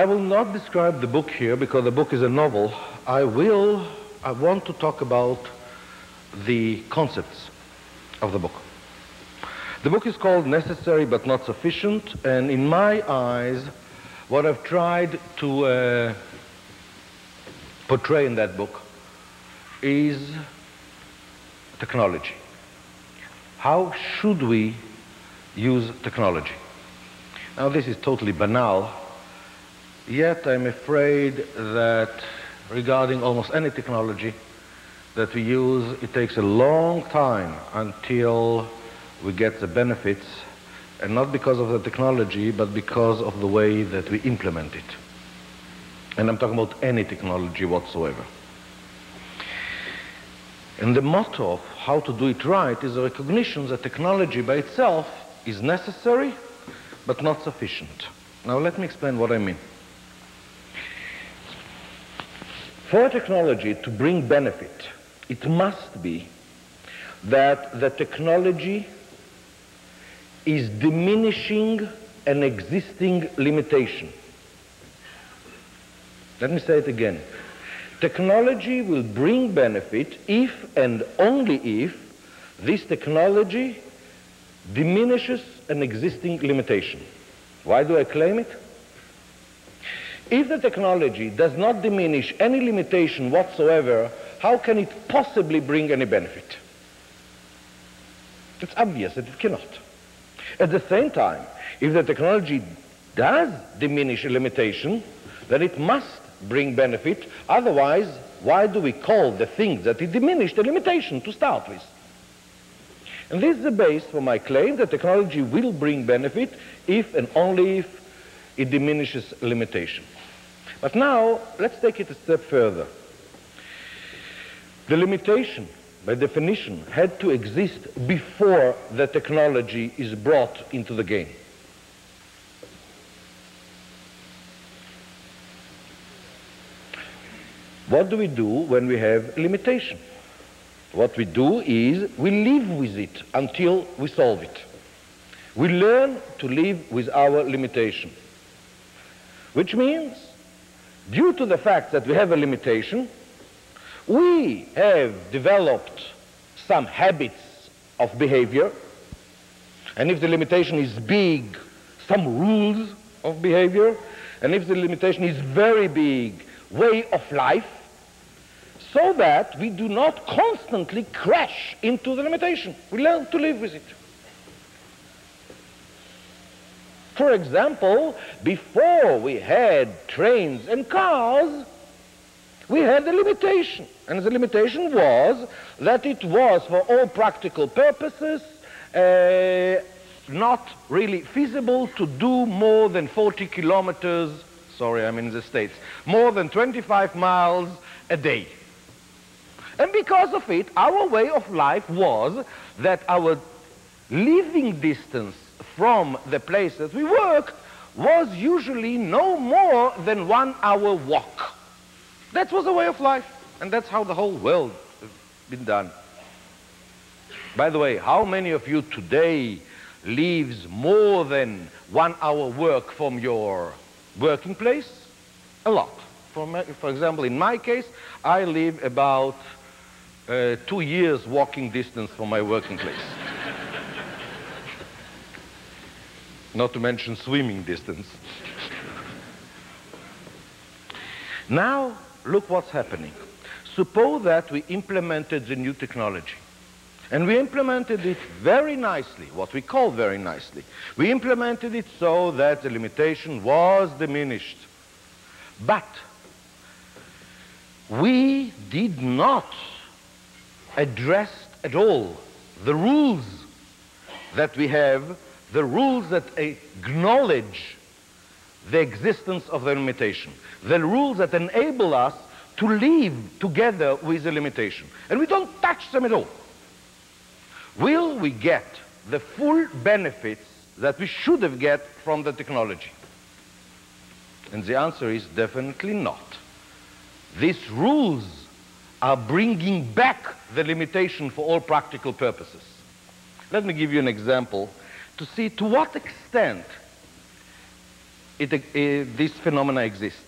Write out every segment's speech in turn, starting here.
I will not describe the book here because the book is a novel. I will, I want to talk about the concepts of the book. The book is called Necessary but Not Sufficient, and in my eyes, what I've tried to uh, portray in that book is technology. How should we use technology? Now, this is totally banal, yet I'm afraid that regarding almost any technology that we use, it takes a long time until we get the benefits, and not because of the technology, but because of the way that we implement it. And I'm talking about any technology whatsoever. And the motto of how to do it right is a recognition that technology by itself is necessary but not sufficient. Now let me explain what I mean. For technology to bring benefit, it must be that the technology is diminishing an existing limitation. Let me say it again. Technology will bring benefit if and only if this technology diminishes an existing limitation. Why do I claim it? If the technology does not diminish any limitation whatsoever, how can it possibly bring any benefit? It's obvious that it cannot. At the same time, if the technology does diminish a limitation, then it must bring benefit. Otherwise, why do we call the thing that it diminished a limitation to start with? And this is the base for my claim that technology will bring benefit if and only if it diminishes limitation. But now, let's take it a step further. The limitation, by definition, had to exist before the technology is brought into the game. What do we do when we have limitation? What we do is we live with it until we solve it. We learn to live with our limitation, which means due to the fact that we have a limitation, we have developed some habits of behavior, and if the limitation is big, some rules of behavior, and if the limitation is very big, way of life, so that we do not constantly crash into the limitation. We learn to live with it. For example, before we had trains and cars, we had a limitation. And the limitation was that it was, for all practical purposes, uh, not really feasible to do more than 40 kilometers, sorry, I'm in the States, more than 25 miles a day. And because of it, our way of life was that our living distance from the place that we worked was usually no more than one hour walk. That was the way of life. And that's how the whole world has been done. By the way, how many of you today leaves more than one hour work from your working place? A lot. For, my, for example, in my case, I live about uh, two years walking distance from my working place. Not to mention swimming distance. now, look what's happening. Suppose that we implemented the new technology. And we implemented it very nicely, what we call very nicely. We implemented it so that the limitation was diminished. But we did not address at all the rules that we have, the rules that acknowledge the existence of the limitation, the rules that enable us to live together with the limitation. And we don't touch them at all. Will we get the full benefits that we should have get from the technology? And the answer is definitely not. These rules are bringing back the limitation for all practical purposes. Let me give you an example to see to what extent it, it, this phenomena exists.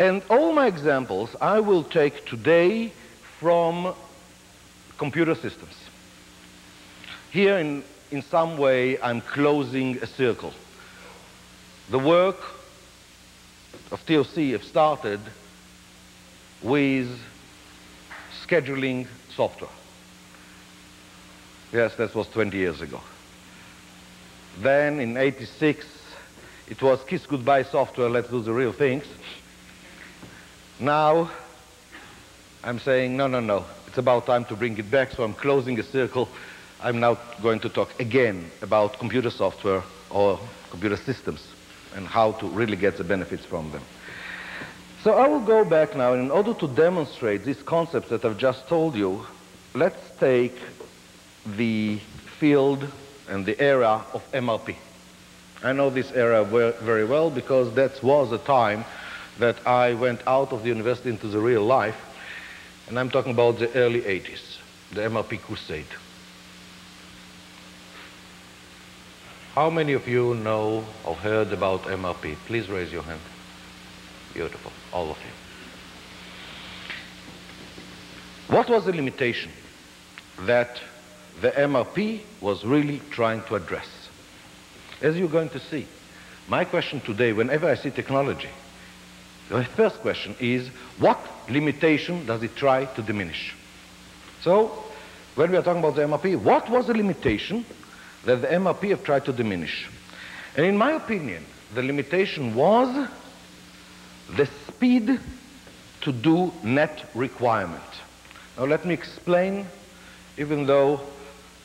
And all my examples I will take today from computer systems. Here in, in some way I'm closing a circle. The work of TOC have started with scheduling software. Yes, that was 20 years ago. Then in 86, it was kiss goodbye software, let's do the real things. Now, I'm saying, no, no, no, it's about time to bring it back, so I'm closing a circle. I'm now going to talk again about computer software or computer systems and how to really get the benefits from them. So I will go back now, and in order to demonstrate these concepts that I've just told you, let's take the field and the era of MRP. I know this era very well because that was a time that I went out of the university into the real life, and I'm talking about the early 80s, the MRP crusade. How many of you know or heard about MRP? Please raise your hand. Beautiful, all of you. What was the limitation that the MRP was really trying to address? As you're going to see, my question today, whenever I see technology, the first question is, what limitation does it try to diminish? So, when we are talking about the MRP, what was the limitation that the MRP have tried to diminish? And in my opinion, the limitation was the speed to do net requirement. Now let me explain, even though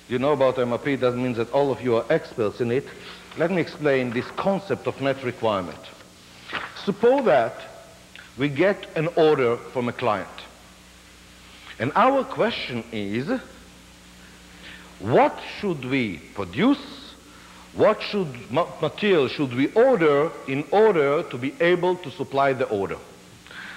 you know about MRP, doesn't mean that all of you are experts in it. Let me explain this concept of net requirement. Suppose that we get an order from a client. And our question is, what should we produce? What should material should we order in order to be able to supply the order?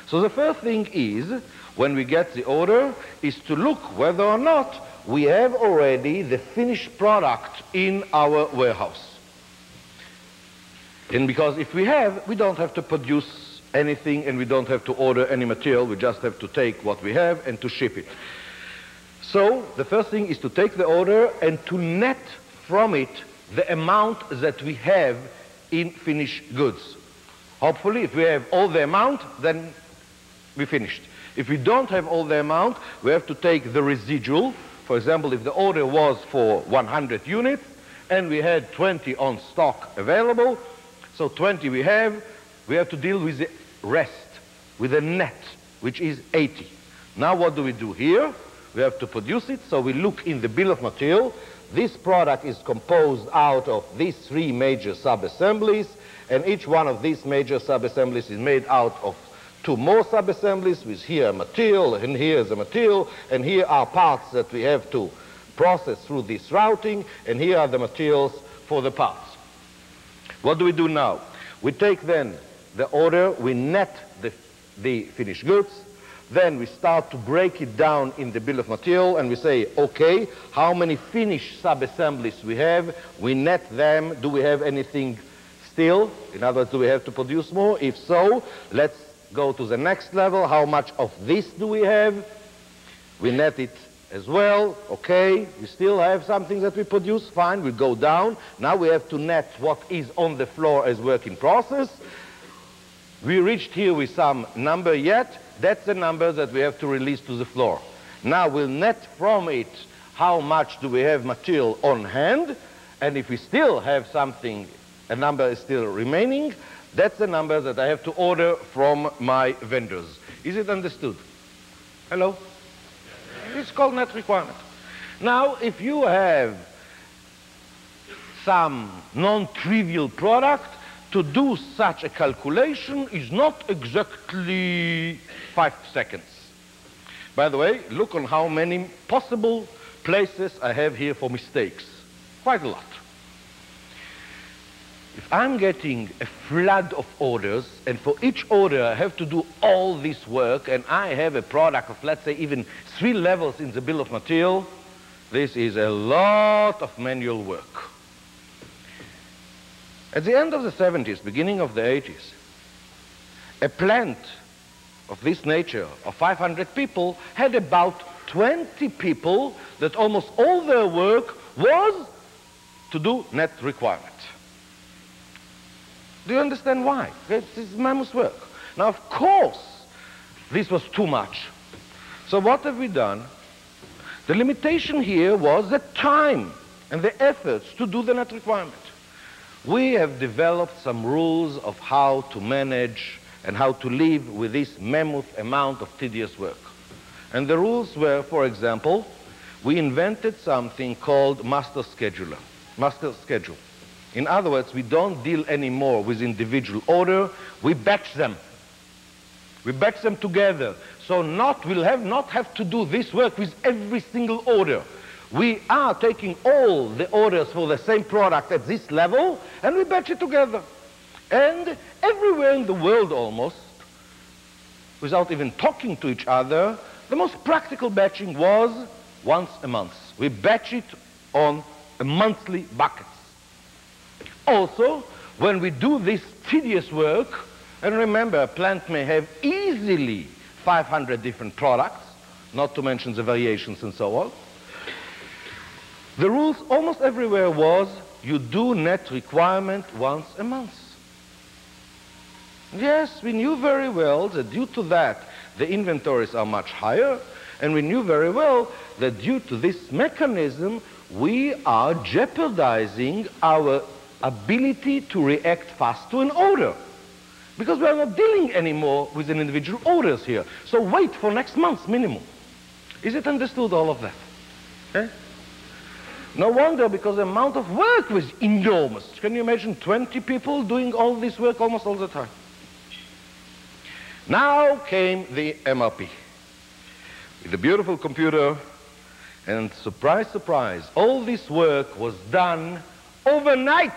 So the first thing is, when we get the order, is to look whether or not we have already the finished product in our warehouse. And because if we have, we don't have to produce anything and we don't have to order any material. We just have to take what we have and to ship it. So the first thing is to take the order and to net from it the amount that we have in finished goods. Hopefully, if we have all the amount, then we finished. If we don't have all the amount, we have to take the residual. For example, if the order was for 100 units and we had 20 on stock available, so 20 we have, we have to deal with the rest, with the net, which is 80. Now what do we do here? We have to produce it, so we look in the bill of material. This product is composed out of these three major sub-assemblies, and each one of these major sub-assemblies is made out of two more sub-assemblies with here material, and here is a material, and here are parts that we have to process through this routing, and here are the materials for the parts. What do we do now? We take then the order, we net the, the finished goods, then we start to break it down in the bill of material and we say, okay, how many finished sub-assemblies we have? We net them. Do we have anything still? In other words, do we have to produce more? If so, let's go to the next level. How much of this do we have? We net it as well. Okay, we still have something that we produce. Fine, we go down. Now we have to net what is on the floor as work in process. We reached here with some number yet. That's the number that we have to release to the floor. Now we'll net from it how much do we have material on hand, and if we still have something, a number is still remaining, that's the number that I have to order from my vendors. Is it understood? Hello? It's called net requirement. Now, if you have some non-trivial product, to do such a calculation is not exactly five seconds. By the way, look on how many possible places I have here for mistakes. Quite a lot. If I'm getting a flood of orders, and for each order I have to do all this work, and I have a product of, let's say, even three levels in the bill of material, this is a lot of manual work. At the end of the 70s, beginning of the 80s, a plant of this nature of 500 people had about 20 people that almost all their work was to do net requirement. Do you understand why? This is mammoth work. Now, of course, this was too much. So what have we done? The limitation here was the time and the efforts to do the net requirement. We have developed some rules of how to manage and how to live with this mammoth amount of tedious work. And the rules were, for example, we invented something called master scheduler, master schedule. In other words, we don't deal anymore with individual order, we batch them. We batch them together. So not we'll have not have to do this work with every single order. We are taking all the orders for the same product at this level and we batch it together. And everywhere in the world almost, without even talking to each other, the most practical batching was once a month. We batch it on a monthly buckets. Also, when we do this tedious work, and remember, a plant may have easily 500 different products, not to mention the variations and so on. The rules almost everywhere was you do net requirement once a month. Yes, we knew very well that due to that, the inventories are much higher, and we knew very well that due to this mechanism, we are jeopardizing our ability to react fast to an order. Because we are not dealing anymore with an individual orders here. So wait for next month minimum. Is it understood all of that? Okay? No wonder because the amount of work was enormous. Can you imagine 20 people doing all this work almost all the time? Now came the MRP with a beautiful computer and surprise, surprise, all this work was done overnight.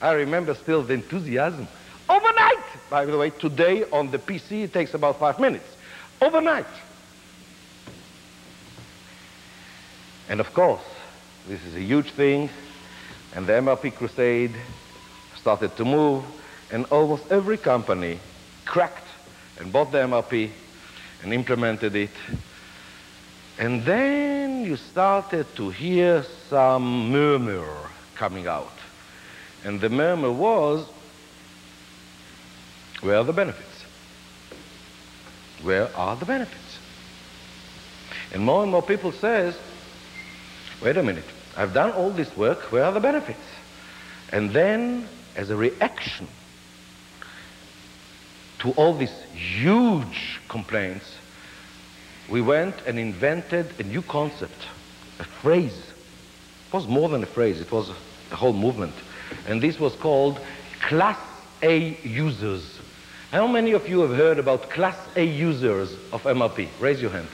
I remember still the enthusiasm. Overnight! By the way, today on the PC it takes about five minutes. Overnight. And of course, this is a huge thing, and the MRP crusade started to move, and almost every company cracked and bought the MRP and implemented it. And then you started to hear some murmur coming out. And the murmur was, where are the benefits? Where are the benefits? And more and more people says, wait a minute, I've done all this work, where are the benefits? And then, as a reaction to all these huge complaints, we went and invented a new concept, a phrase. It was more than a phrase, it was a whole movement. And this was called Class A users. How many of you have heard about Class A users of MRP? Raise your hand.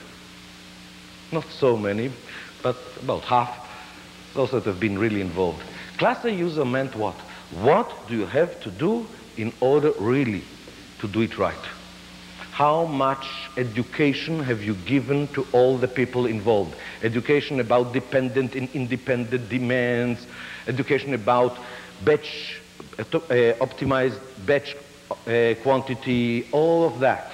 Not so many, but about half. Those that have been really involved. Class A user meant what? What do you have to do in order really to do it right? How much education have you given to all the people involved? Education about dependent and independent demands, education about batch, uh, uh, optimized batch uh, quantity, all of that.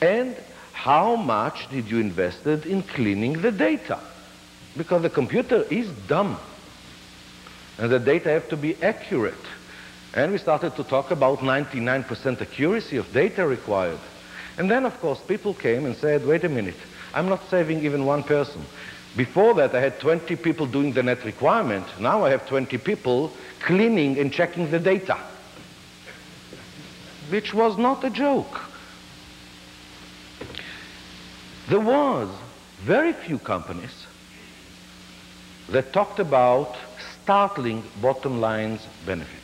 And how much did you invested in cleaning the data? Because the computer is dumb. And the data have to be accurate. And we started to talk about 99% accuracy of data required. And then, of course, people came and said, wait a minute, I'm not saving even one person. Before that, I had 20 people doing the net requirement. Now I have 20 people cleaning and checking the data, which was not a joke. There was very few companies that talked about startling bottom lines benefits.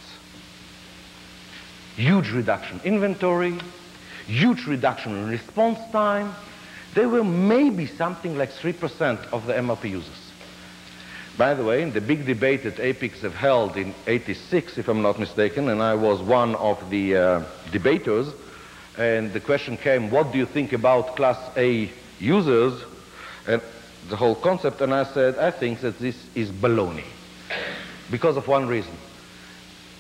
Huge reduction in inventory, huge reduction in response time. They were maybe something like 3% of the MRP users. By the way, in the big debate that APICS have held in 86, if I'm not mistaken, and I was one of the uh, debaters, and the question came, what do you think about Class A users? And the whole concept, and I said, I think that this is baloney. Because of one reason.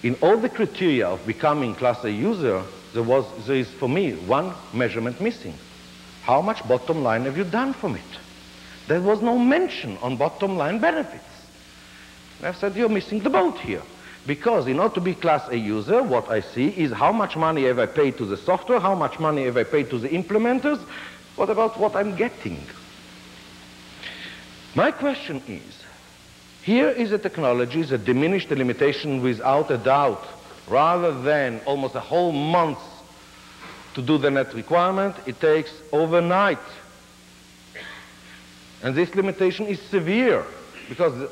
in all the criteria of becoming class A user, there, was, there is, for me, one measurement missing. How much bottom line have you done from it? There was no mention on bottom line benefits. And I said, you're missing the boat here. Because in order to be class A user, what I see is how much money have I paid to the software, how much money have I paid to the implementers, what about what I'm getting? My question is, here is a technology that diminished the limitation without a doubt, rather than almost a whole month to do the net requirement, it takes overnight. And this limitation is severe, because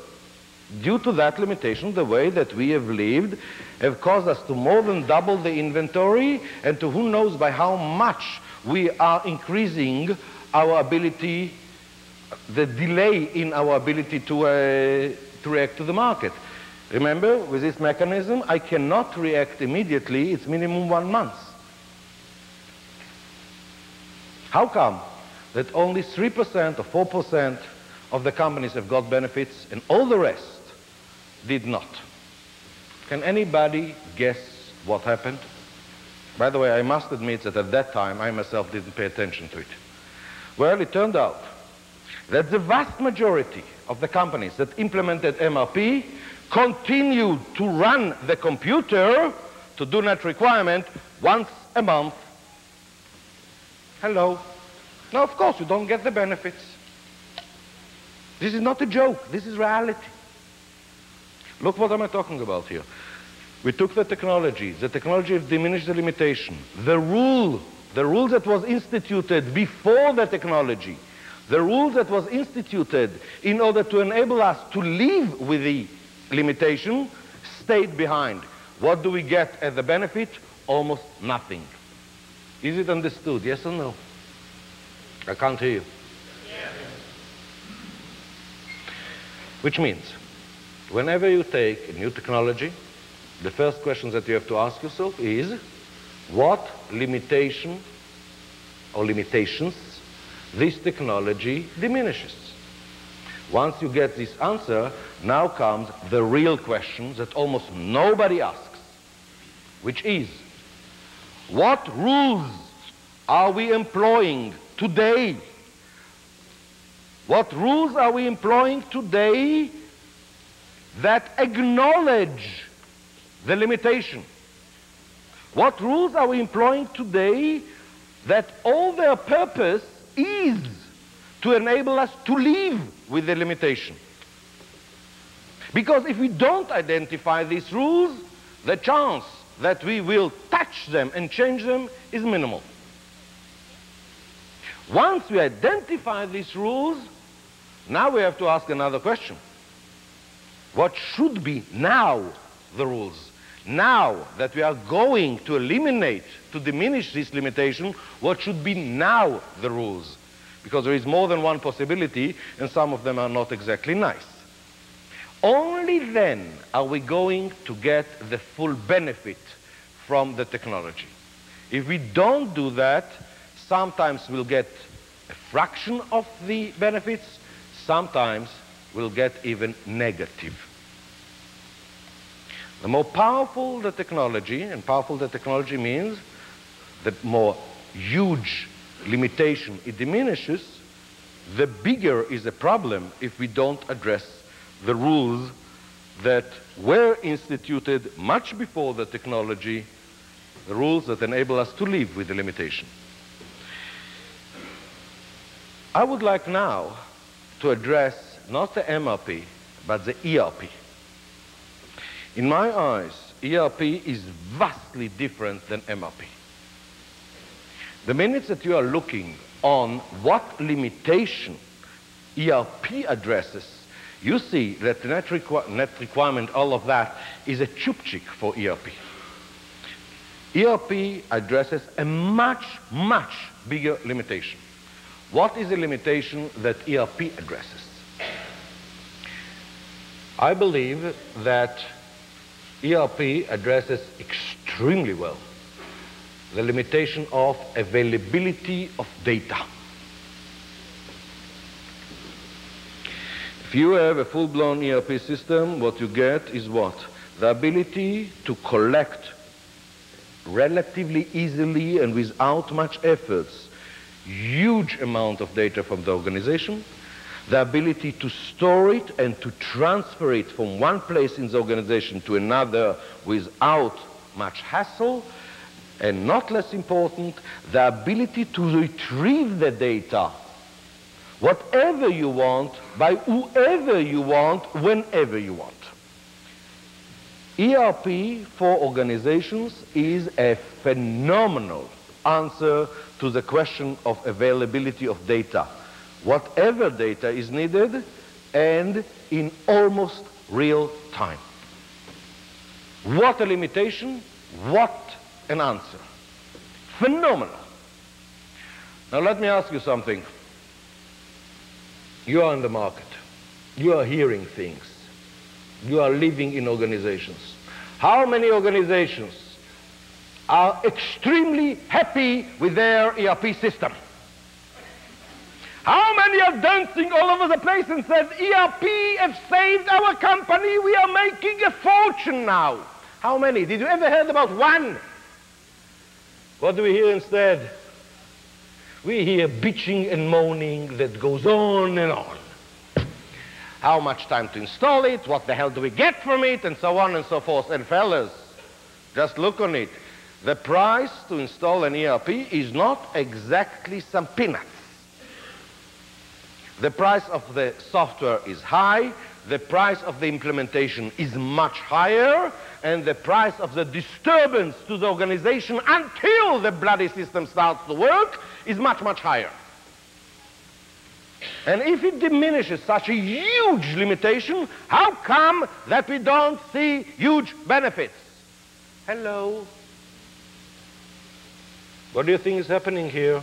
due to that limitation, the way that we have lived have caused us to more than double the inventory, and to who knows by how much we are increasing our ability, the delay in our ability to, uh, to react to the market. Remember, with this mechanism, I cannot react immediately. It's minimum one month. How come that only 3% or 4% of the companies have got benefits and all the rest did not? Can anybody guess what happened? By the way, I must admit that at that time I myself didn't pay attention to it. Well, it turned out that the vast majority of the companies that implemented MRP continued to run the computer to do net requirement once a month. Hello. Now, of course, you don't get the benefits. This is not a joke. This is reality. Look what am I talking about here. We took the technology. The technology diminished the limitation. The rule, the rule that was instituted before the technology, the rule that was instituted in order to enable us to live with the limitation stayed behind. What do we get as a benefit? Almost nothing. Is it understood? Yes or no? I can't hear you. Yes. Which means, whenever you take a new technology, the first question that you have to ask yourself is, what limitation or limitations this technology diminishes? Once you get this answer, now comes the real question that almost nobody asks, which is, what rules are we employing today? What rules are we employing today that acknowledge the limitation. What rules are we employing today that all their purpose is to enable us to live with the limitation? Because if we don't identify these rules, the chance that we will touch them and change them is minimal. Once we identify these rules, now we have to ask another question. What should be now the rules? Now that we are going to eliminate, to diminish this limitation, what should be now the rules? Because there is more than one possibility, and some of them are not exactly nice. Only then are we going to get the full benefit from the technology. If we don't do that, sometimes we'll get a fraction of the benefits, sometimes we'll get even negative. The more powerful the technology, and powerful the technology means, the more huge limitation it diminishes, the bigger is the problem if we don't address the rules that were instituted much before the technology, the rules that enable us to live with the limitation. I would like now to address not the MRP, but the ERP. In my eyes, ERP is vastly different than MRP. The minute that you are looking on what limitation ERP addresses, you see that the net, requ net requirement, all of that, is a chupchik for ERP. ERP addresses a much, much bigger limitation. What is the limitation that ERP addresses? I believe that ERP addresses extremely well the limitation of availability of data. If you have a full-blown ERP system, what you get is what? the ability to collect relatively easily and without much efforts huge amount of data from the organization, the ability to store it and to transfer it from one place in the organization to another without much hassle, and not less important, the ability to retrieve the data, whatever you want, by whoever you want, whenever you want. ERP for organizations is a phenomenal answer to the question of availability of data. Whatever data is needed and in almost real time. What a limitation, what an answer. Phenomenal. Now let me ask you something. You are in the market. You are hearing things. You are living in organizations. How many organizations are extremely happy with their ERP system? How many are dancing all over the place and said, ERP has saved our company, we are making a fortune now? How many? Did you ever heard about one? What do we hear instead? We hear bitching and moaning that goes on and on. How much time to install it? What the hell do we get from it? And so on and so forth. And fellas, just look on it. The price to install an ERP is not exactly some peanuts. The price of the software is high, the price of the implementation is much higher, and the price of the disturbance to the organization until the bloody system starts to work is much, much higher. And if it diminishes such a huge limitation, how come that we don't see huge benefits? Hello? What do you think is happening here?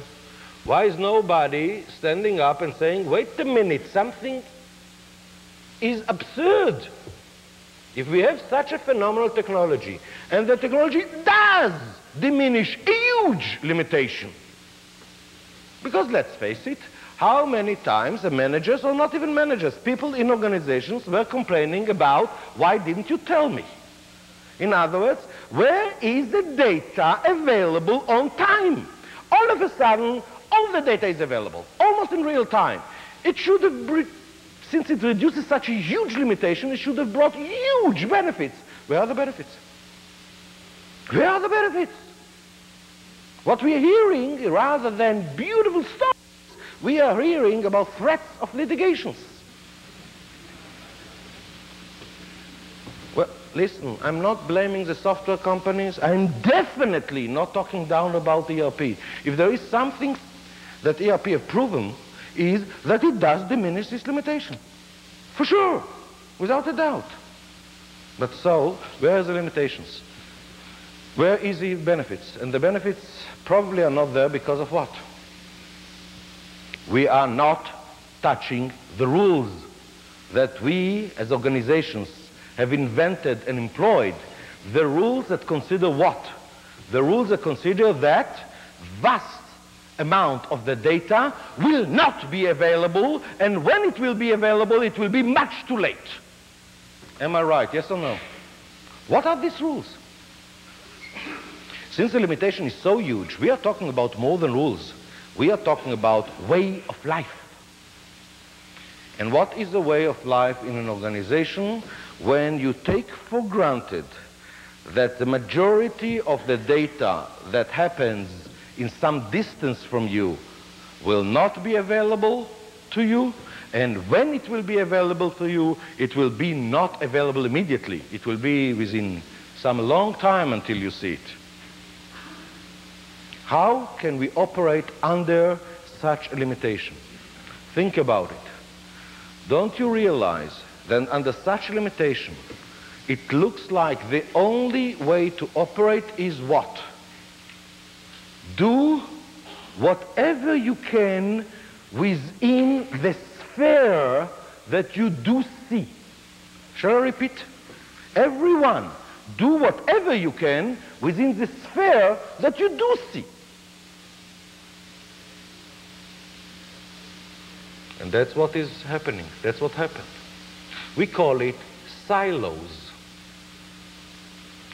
Why is nobody standing up and saying, wait a minute, something is absurd? If we have such a phenomenal technology, and the technology does diminish a huge limitation, because let's face it, how many times the managers, or not even managers, people in organizations were complaining about, why didn't you tell me? In other words, where is the data available on time? All of a sudden, all the data is available, almost in real time. It should have, since it reduces such a huge limitation, it should have brought huge benefits. Where are the benefits? Where are the benefits? What we are hearing, rather than beautiful stories, we are hearing about threats of litigations. Well, listen, I'm not blaming the software companies. I'm definitely not talking down about ERP. If there is something that ERP have proven is that it does diminish this limitation. For sure, without a doubt. But so, where are the limitations? Where is the benefits? And the benefits probably are not there because of what? We are not touching the rules that we as organizations have invented and employed. The rules that consider what? The rules that consider that vast amount of the data will not be available, and when it will be available, it will be much too late. Am I right? Yes or no? What are these rules? Since the limitation is so huge, we are talking about more than rules. We are talking about way of life. And what is the way of life in an organization when you take for granted that the majority of the data that happens in some distance from you will not be available to you, and when it will be available to you, it will be not available immediately. It will be within some long time until you see it. How can we operate under such a limitation? Think about it. Don't you realize that under such limitation, it looks like the only way to operate is what? Do whatever you can within the sphere that you do see. Shall I repeat? Everyone, do whatever you can within the sphere that you do see. And that's what is happening. That's what happened. We call it silos.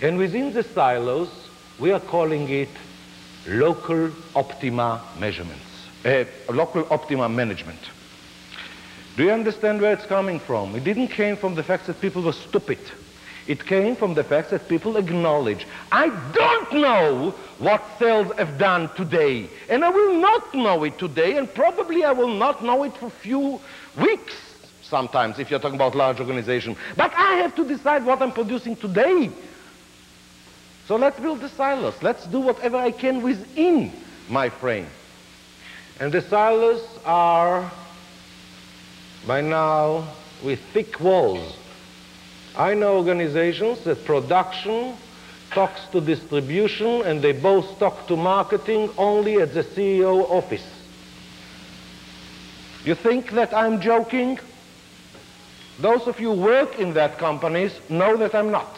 And within the silos, we are calling it local optima measurements, uh, local optima management. Do you understand where it's coming from? It didn't came from the fact that people were stupid. It came from the fact that people acknowledge, I don't know what cells have done today, and I will not know it today, and probably I will not know it for a few weeks sometimes if you're talking about large organization. But I have to decide what I'm producing today. So let's build the silos. Let's do whatever I can within my frame. And the silos are by now with thick walls I know organizations that production talks to distribution and they both talk to marketing only at the CEO office. You think that I'm joking? Those of you who work in that companies know that I'm not.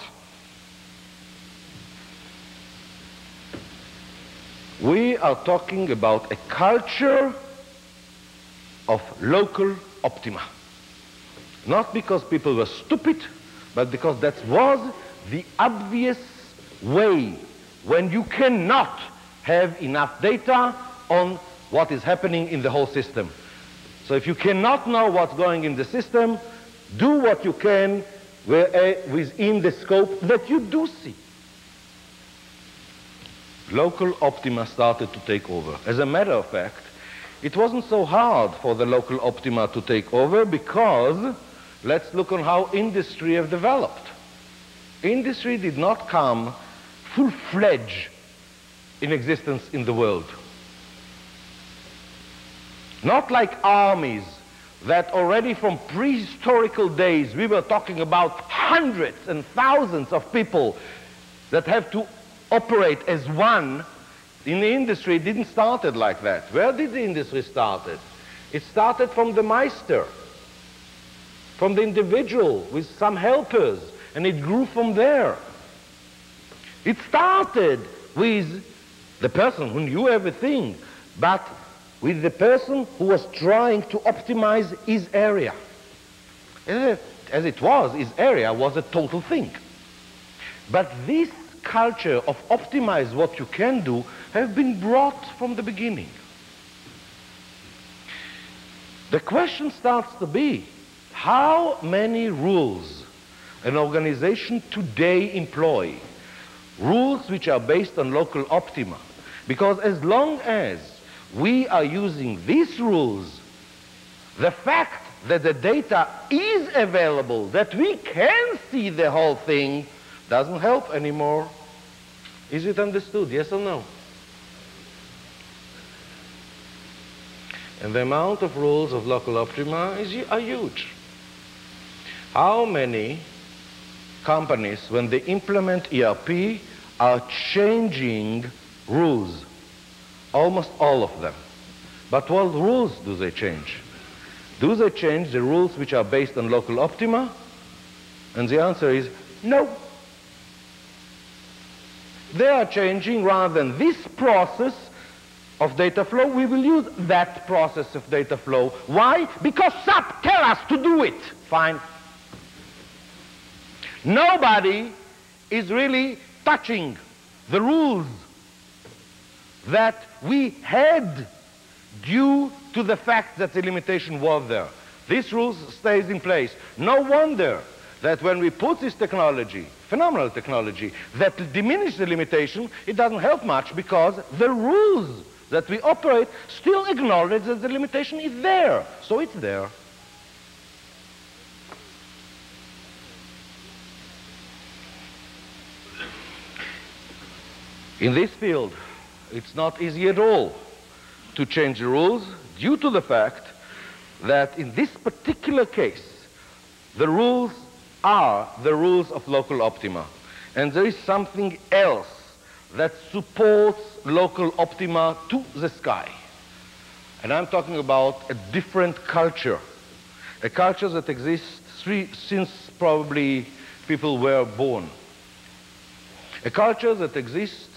We are talking about a culture of local optima. Not because people were stupid, but because that was the obvious way when you cannot have enough data on what is happening in the whole system. So if you cannot know what's going in the system, do what you can uh, within the scope that you do see. Local optima started to take over. As a matter of fact, it wasn't so hard for the local optima to take over because Let's look on how industry have developed. Industry did not come full-fledged in existence in the world. Not like armies that already from prehistorical days we were talking about hundreds and thousands of people that have to operate as one in the industry didn't start it like that. Where did the industry start it? It started from the Meister from the individual with some helpers, and it grew from there. It started with the person who knew everything, but with the person who was trying to optimize his area. As it was, his area was a total thing. But this culture of optimize what you can do have been brought from the beginning. The question starts to be, how many rules an organization today employ, rules which are based on local optima. Because as long as we are using these rules, the fact that the data is available, that we can see the whole thing, doesn't help anymore. Is it understood, yes or no? And the amount of rules of local optima is, are huge. How many companies, when they implement ERP, are changing rules? Almost all of them. But what rules do they change? Do they change the rules which are based on local optima? And the answer is no. They are changing rather than this process of data flow, we will use that process of data flow. Why? Because SAP tell us to do it. Fine. Nobody is really touching the rules that we had due to the fact that the limitation was there. This rules stays in place. No wonder that when we put this technology, phenomenal technology, that diminish the limitation, it doesn't help much because the rules that we operate still acknowledge that the limitation is there. So it's there. In this field, it's not easy at all to change the rules due to the fact that in this particular case, the rules are the rules of local optima. And there is something else that supports local optima to the sky. And I'm talking about a different culture, a culture that exists three, since probably people were born. A culture that exists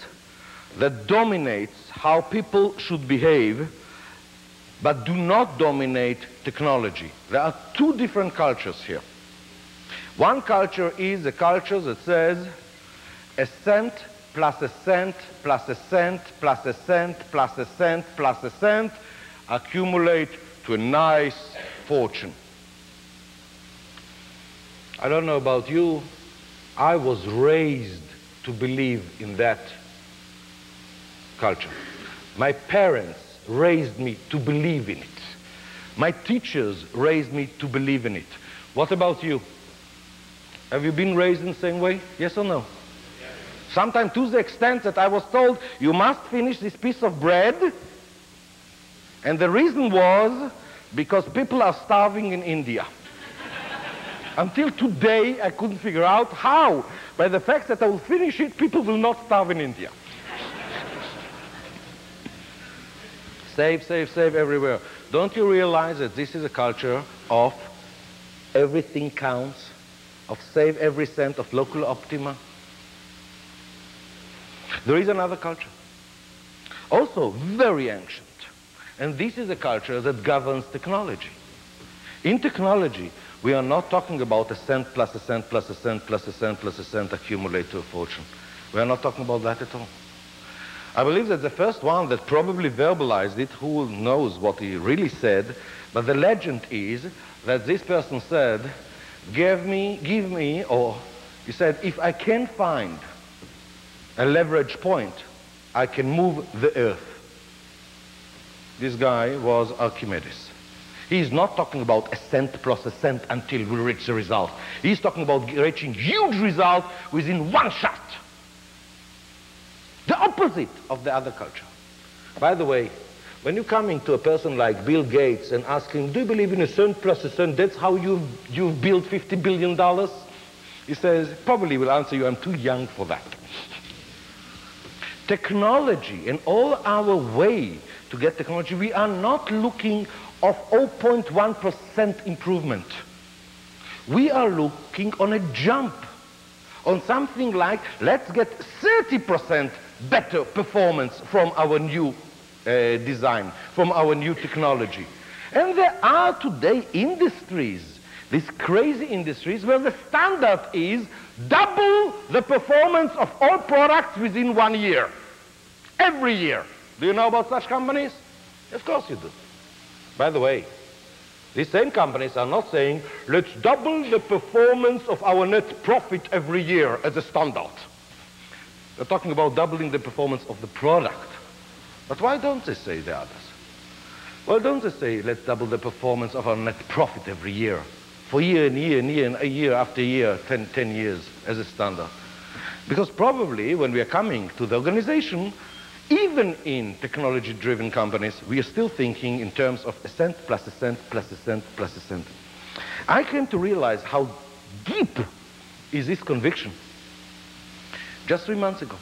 that dominates how people should behave, but do not dominate technology. There are two different cultures here. One culture is a culture that says, a cent plus a cent plus a cent plus a cent plus a cent plus a cent accumulate to a nice fortune. I don't know about you, I was raised to believe in that culture. My parents raised me to believe in it. My teachers raised me to believe in it. What about you? Have you been raised in the same way? Yes or no? Yes. Sometimes to the extent that I was told, you must finish this piece of bread. And the reason was because people are starving in India. Until today, I couldn't figure out how. By the fact that I will finish it, people will not starve in India. save, save, save everywhere. Don't you realize that this is a culture of everything counts, of save every cent, of local optima? There is another culture, also very ancient, and this is a culture that governs technology. In technology, we are not talking about a cent plus a cent plus a cent plus a cent plus a cent accumulate to a fortune. We are not talking about that at all. I believe that the first one that probably verbalized it, who knows what he really said, but the legend is that this person said, give me, give me, or he said, if I can find a leverage point, I can move the earth. This guy was Archimedes. He's not talking about a cent plus a cent until we reach the result. He's talking about reaching huge result within one shot. The opposite of the other culture. By the way, when you're coming to a person like Bill Gates and asking, do you believe in a cent plus a cent? That's how you, you've built $50 billion? He says, probably will answer you, I'm too young for that. Technology and all our way to get technology, we are not looking of 0.1% improvement. We are looking on a jump, on something like, let's get 30% better performance from our new uh, design, from our new technology. And there are today industries, these crazy industries, where the standard is double the performance of all products within one year. Every year. Do you know about such companies? Of course you do. By the way, these same companies are not saying, let's double the performance of our net profit every year as a standard. They're talking about doubling the performance of the product. But why don't they say the others? Why don't they say, let's double the performance of our net profit every year? For year and year and year and a year after year, 10, 10 years as a standard. Because probably when we are coming to the organization, even in technology-driven companies, we are still thinking in terms of a cent plus a cent plus a cent plus a cent. I came to realize how deep is this conviction just three months ago.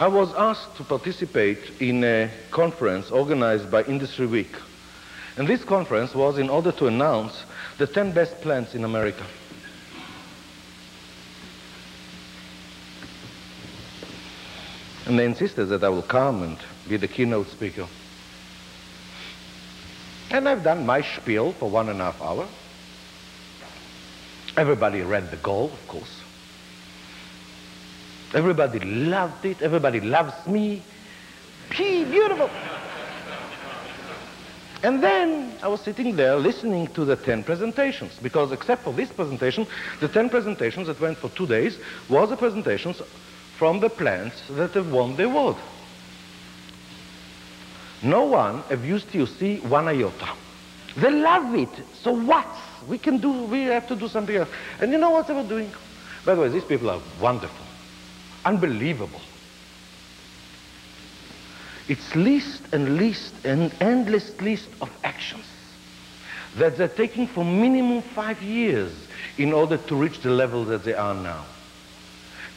I was asked to participate in a conference organized by Industry Week. And this conference was in order to announce the 10 best plants in America. And they insisted that I will come and be the keynote speaker. And I've done my spiel for one and a half hour. Everybody read the goal, of course. Everybody loved it. Everybody loves me. P, beautiful. And then I was sitting there listening to the 10 presentations, because except for this presentation, the 10 presentations that went for two days was the presentations from the plants that have won the award. No one abused TOC one iota. They love it. So what? We can do, we have to do something else. And you know what they were doing? By the way, these people are wonderful. Unbelievable. It's list and list and endless list of actions that they're taking for minimum five years in order to reach the level that they are now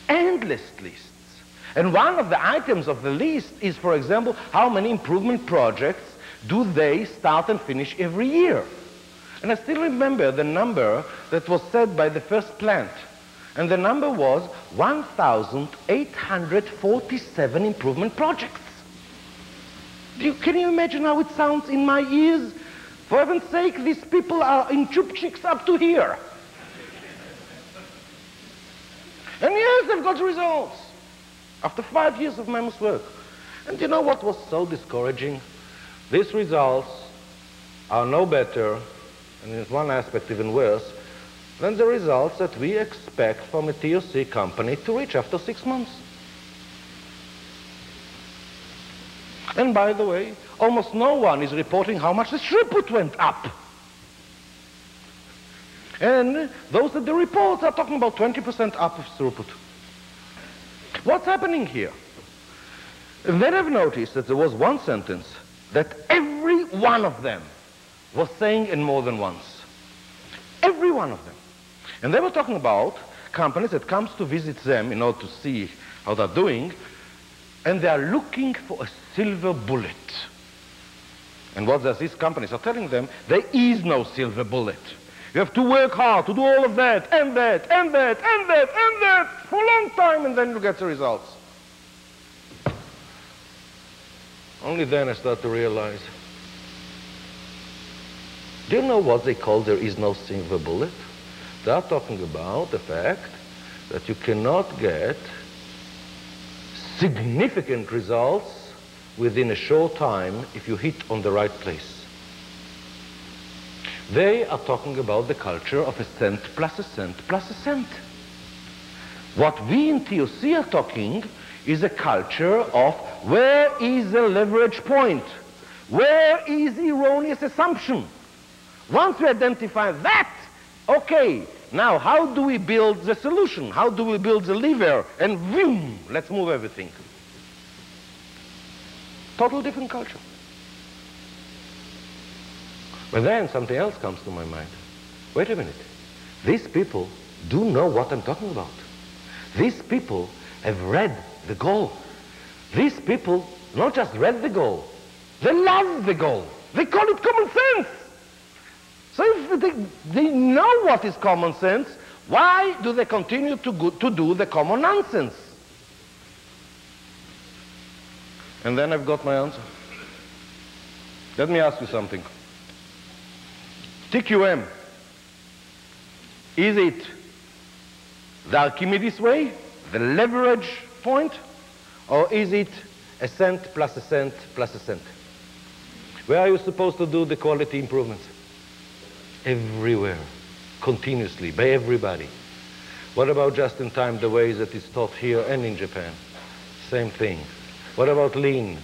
endless lists. And one of the items of the list is, for example, how many improvement projects do they start and finish every year? And I still remember the number that was said by the first plant. And the number was 1,847 improvement projects. You, can you imagine how it sounds in my ears? For heaven's sake, these people are in chupchiks up to here. And yes, they've got results. After five years of mammoth work. And you know what was so discouraging? These results are no better, and in one aspect even worse, than the results that we expect from a TOC company to reach after six months. And by the way, almost no one is reporting how much the throughput went up. And those that the reports are talking about 20% up of throughput. What's happening here? Then I've noticed that there was one sentence that every one of them was saying in more than once. Every one of them. And they were talking about companies that comes to visit them in order to see how they're doing, and they are looking for a silver bullet. And what does these companies are telling them? There is no silver bullet. You have to work hard to do all of that, and that, and that, and that, and that, for a long time, and then you get the results. Only then I start to realize. Do you know what they call there is no silver bullet? Are talking about the fact that you cannot get significant results within a short time if you hit on the right place. They are talking about the culture of a cent plus a cent plus a cent. What we in TOC are talking is a culture of where is the leverage point? Where is the erroneous assumption? Once we identify that, okay, now how do we build the solution? How do we build the lever? And boom, let's move everything. Total different culture. But then something else comes to my mind. Wait a minute. These people do know what I'm talking about. These people have read the goal. These people not just read the goal, they love the goal. They call it common sense. So if they, they know what is common sense, why do they continue to, go, to do the common nonsense? And then I've got my answer. Let me ask you something. TQM, is it the Archimedes way, the leverage point, or is it a cent plus a cent plus a cent? Where are you supposed to do the quality improvements? Everywhere, continuously, by everybody. What about just in time, the way that it's taught here and in Japan? Same thing. What about lean?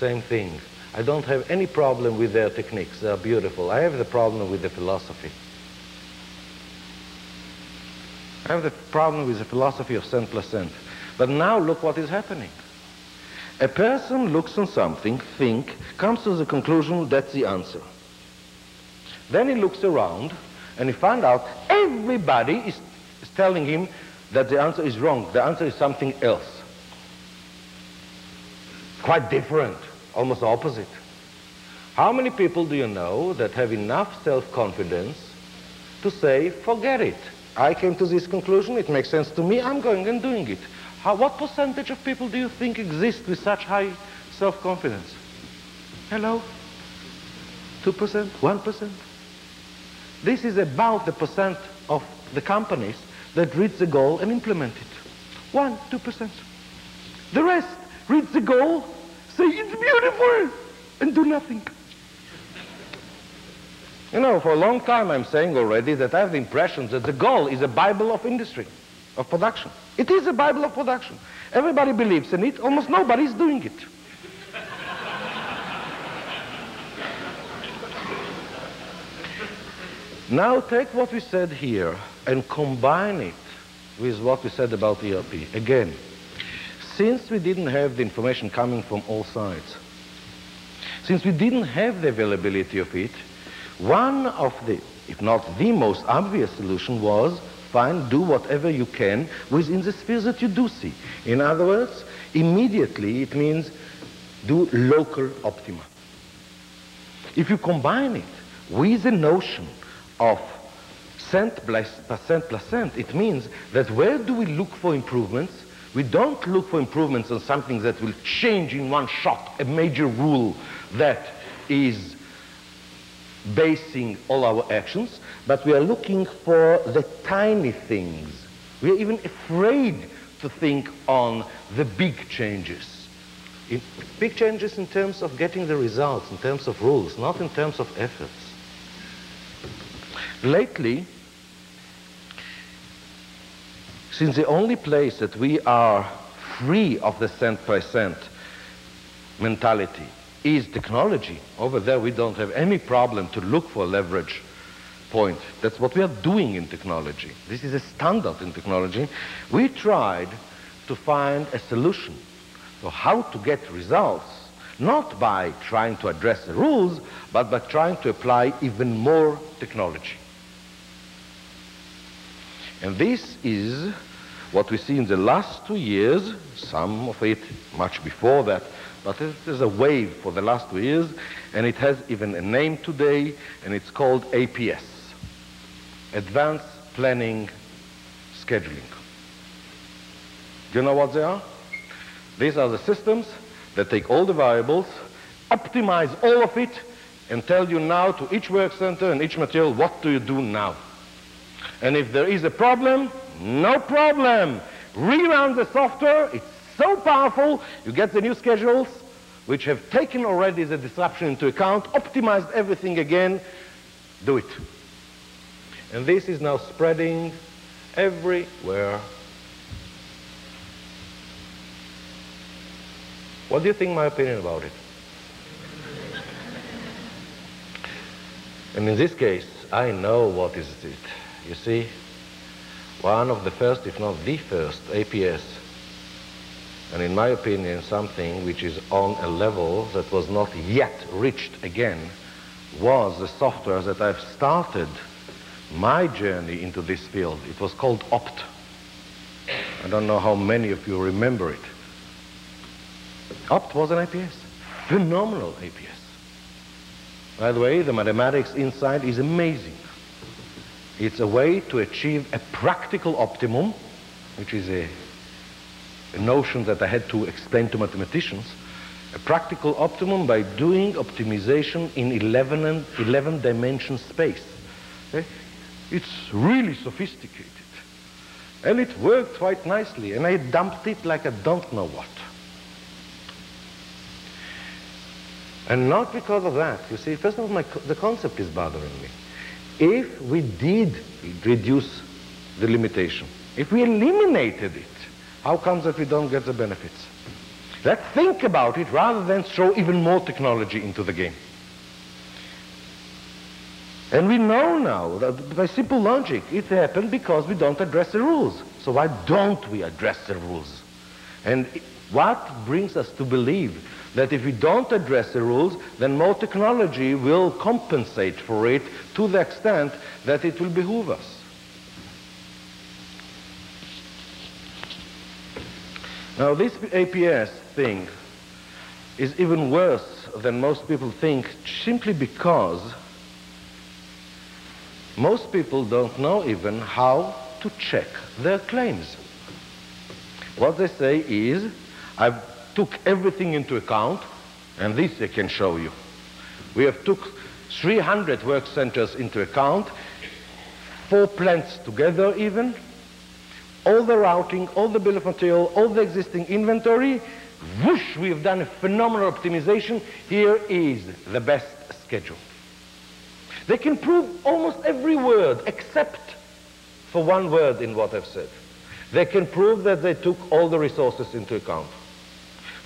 Same thing. I don't have any problem with their techniques. They're beautiful. I have the problem with the philosophy. I have the problem with the philosophy of cent plus cent. But now look what is happening. A person looks on something, think, comes to the conclusion that's the answer. Then he looks around and he finds out everybody is, is telling him that the answer is wrong. The answer is something else. Quite different, almost opposite. How many people do you know that have enough self-confidence to say, forget it. I came to this conclusion, it makes sense to me, I'm going and doing it. How, what percentage of people do you think exist with such high self-confidence? Hello? 2%? 1%? This is about the percent of the companies that reach the goal and implement it. 1, 2%. The rest reach the goal, say it's beautiful, and do nothing. You know, for a long time I'm saying already that I have the impression that the goal is a Bible of industry, of production. It is a Bible of production. Everybody believes in it, almost nobody is doing it. Now take what we said here and combine it with what we said about ERP. Again, since we didn't have the information coming from all sides, since we didn't have the availability of it, one of the, if not the most obvious solution was find, do whatever you can within the spheres that you do see. In other words, immediately it means do local optima. If you combine it with the notion of cent plus cent plus cent, it means that where do we look for improvements? We don't look for improvements on something that will change in one shot, a major rule that is basing all our actions, but we are looking for the tiny things We are even afraid to think on the big changes. In big changes in terms of getting the results, in terms of rules, not in terms of efforts. Lately, since the only place that we are free of the cent by cent mentality is technology, over there we don't have any problem to look for leverage point. That's what we are doing in technology. This is a standard in technology. We tried to find a solution for how to get results, not by trying to address the rules, but by trying to apply even more technology. And this is what we see in the last two years, some of it much before that, but it is a wave for the last two years, and it has even a name today, and it's called APS, Advanced Planning Scheduling. Do you know what they are? These are the systems that take all the variables, optimize all of it, and tell you now to each work center and each material, what do you do now? And if there is a problem, no problem. Rerun the software, it's so powerful, you get the new schedules, which have taken already the disruption into account, optimized everything again, do it. And this is now spreading everywhere. What do you think my opinion about it? and in this case, I know what is it. You see, one of the first, if not the first, APS and in my opinion, something which is on a level that was not yet reached again, was the software that I've started my journey into this field. It was called OPT. I don't know how many of you remember it. OPT was an APS, phenomenal APS. By the way, the mathematics inside is amazing. It's a way to achieve a practical optimum, which is a a notion that I had to explain to mathematicians, a practical optimum by doing optimization in 11, and 11 dimension space. Okay? It's really sophisticated. And it worked quite nicely, and I dumped it like I don't know what. And not because of that. You see, first of all, my, the concept is bothering me. If we did reduce the limitation, if we eliminated it, how comes that we don't get the benefits? Let's think about it rather than throw even more technology into the game. And we know now that by simple logic, it happened because we don't address the rules. So why don't we address the rules? And what brings us to believe that if we don't address the rules, then more technology will compensate for it to the extent that it will behoove us? Now this APS thing is even worse than most people think simply because most people don't know even how to check their claims. What they say is, I took everything into account, and this I can show you. We have took 300 work centers into account, four plants together even, all the routing, all the bill of material, all the existing inventory. Whoosh, we've done a phenomenal optimization. Here is the best schedule. They can prove almost every word except for one word in what I've said. They can prove that they took all the resources into account.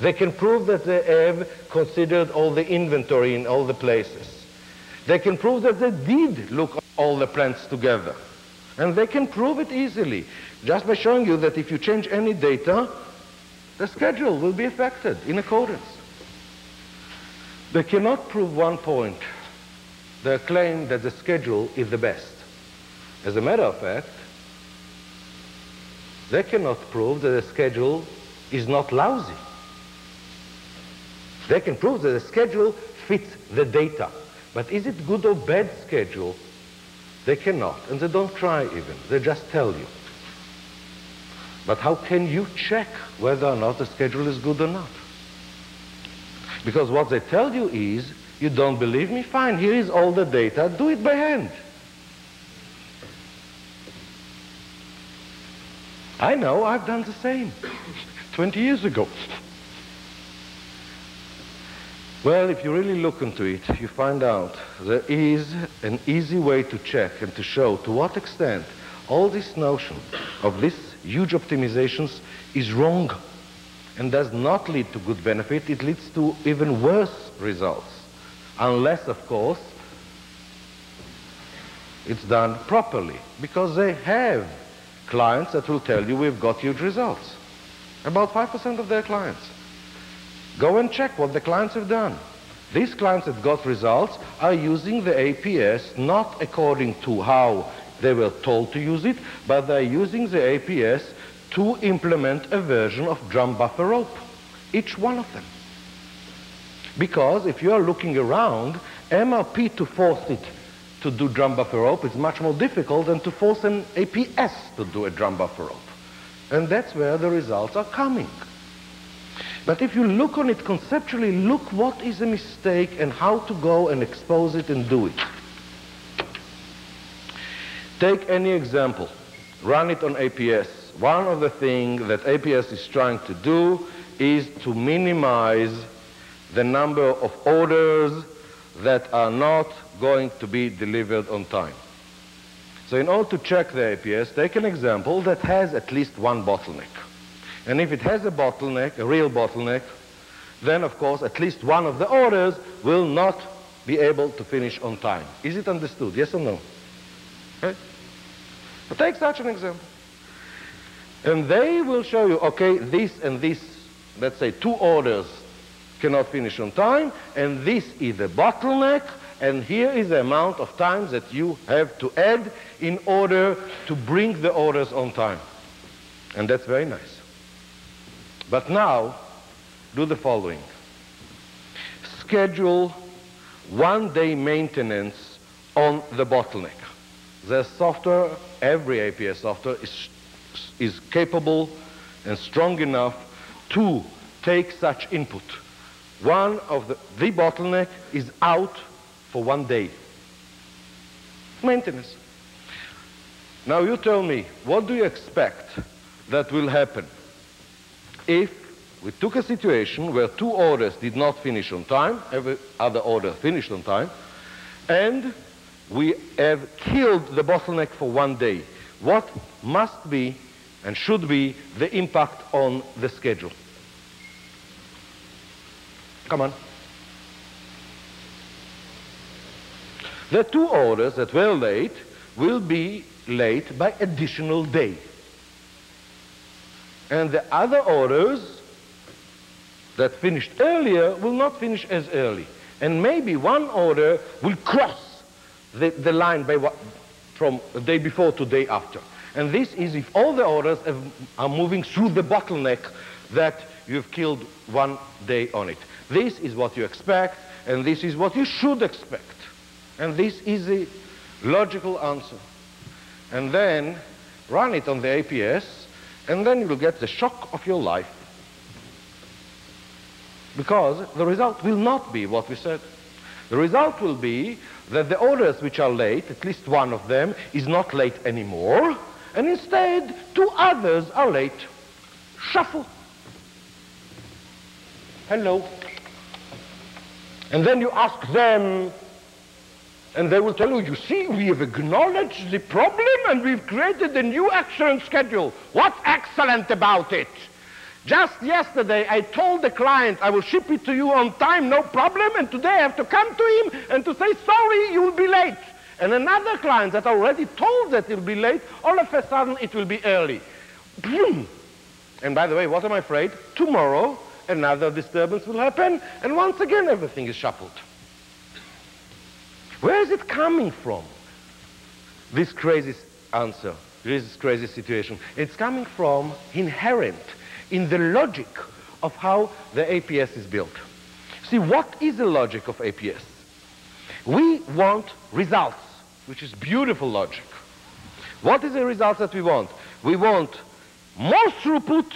They can prove that they have considered all the inventory in all the places. They can prove that they did look all the plants together. And they can prove it easily just by showing you that if you change any data, the schedule will be affected in accordance. They cannot prove one point. They claim that the schedule is the best. As a matter of fact, they cannot prove that the schedule is not lousy. They can prove that the schedule fits the data. But is it good or bad schedule? They cannot, and they don't try even. They just tell you. But how can you check whether or not the schedule is good or not? Because what they tell you is, you don't believe me? Fine, here is all the data, do it by hand. I know, I've done the same 20 years ago. Well, if you really look into it, you find out there is an easy way to check and to show to what extent all this notion of these huge optimizations is wrong and does not lead to good benefit. It leads to even worse results. Unless, of course, it's done properly. Because they have clients that will tell you we've got huge results. About 5% of their clients. Go and check what the clients have done. These clients that got results are using the APS not according to how they were told to use it, but they're using the APS to implement a version of drum buffer rope. Each one of them. Because if you are looking around, MRP to force it to do drum buffer rope is much more difficult than to force an APS to do a drum buffer rope. And that's where the results are coming. But if you look on it conceptually, look what is a mistake and how to go and expose it and do it. Take any example. Run it on APS. One of the things that APS is trying to do is to minimize the number of orders that are not going to be delivered on time. So in order to check the APS, take an example that has at least one bottleneck. And if it has a bottleneck, a real bottleneck, then of course at least one of the orders will not be able to finish on time. Is it understood? Yes or no? Eh? Okay. take such an example. And they will show you, okay, this and this, let's say two orders cannot finish on time, and this is the bottleneck, and here is the amount of time that you have to add in order to bring the orders on time. And that's very nice. But now, do the following. Schedule one day maintenance on the bottleneck. The software, every APS software, is, is capable and strong enough to take such input. One of the, the bottleneck is out for one day. Maintenance. Now you tell me, what do you expect that will happen if we took a situation where two orders did not finish on time, every other order finished on time, and we have killed the bottleneck for one day. What must be and should be the impact on the schedule? Come on. The two orders that were late will be late by additional day and the other orders that finished earlier will not finish as early. And maybe one order will cross the, the line by what, from the day before to day after. And this is if all the orders have, are moving through the bottleneck that you've killed one day on it. This is what you expect, and this is what you should expect. And this is the logical answer. And then run it on the APS, and then you'll get the shock of your life. Because the result will not be what we said. The result will be that the orders which are late, at least one of them, is not late anymore, and instead two others are late. Shuffle. Hello. And then you ask them, and they will tell you, you see, we have acknowledged the problem and we've created a new action schedule. What's excellent about it? Just yesterday, I told the client I will ship it to you on time, no problem, and today I have to come to him and to say, sorry, you'll be late. And another client that already told that it'll be late, all of a sudden it will be early. Boom! And by the way, what am I afraid? Tomorrow, another disturbance will happen, and once again everything is shuffled. Where is it coming from? This crazy answer, this crazy situation. It's coming from inherent in the logic of how the APS is built. See, what is the logic of APS? We want results, which is beautiful logic. What is the result that we want? We want more throughput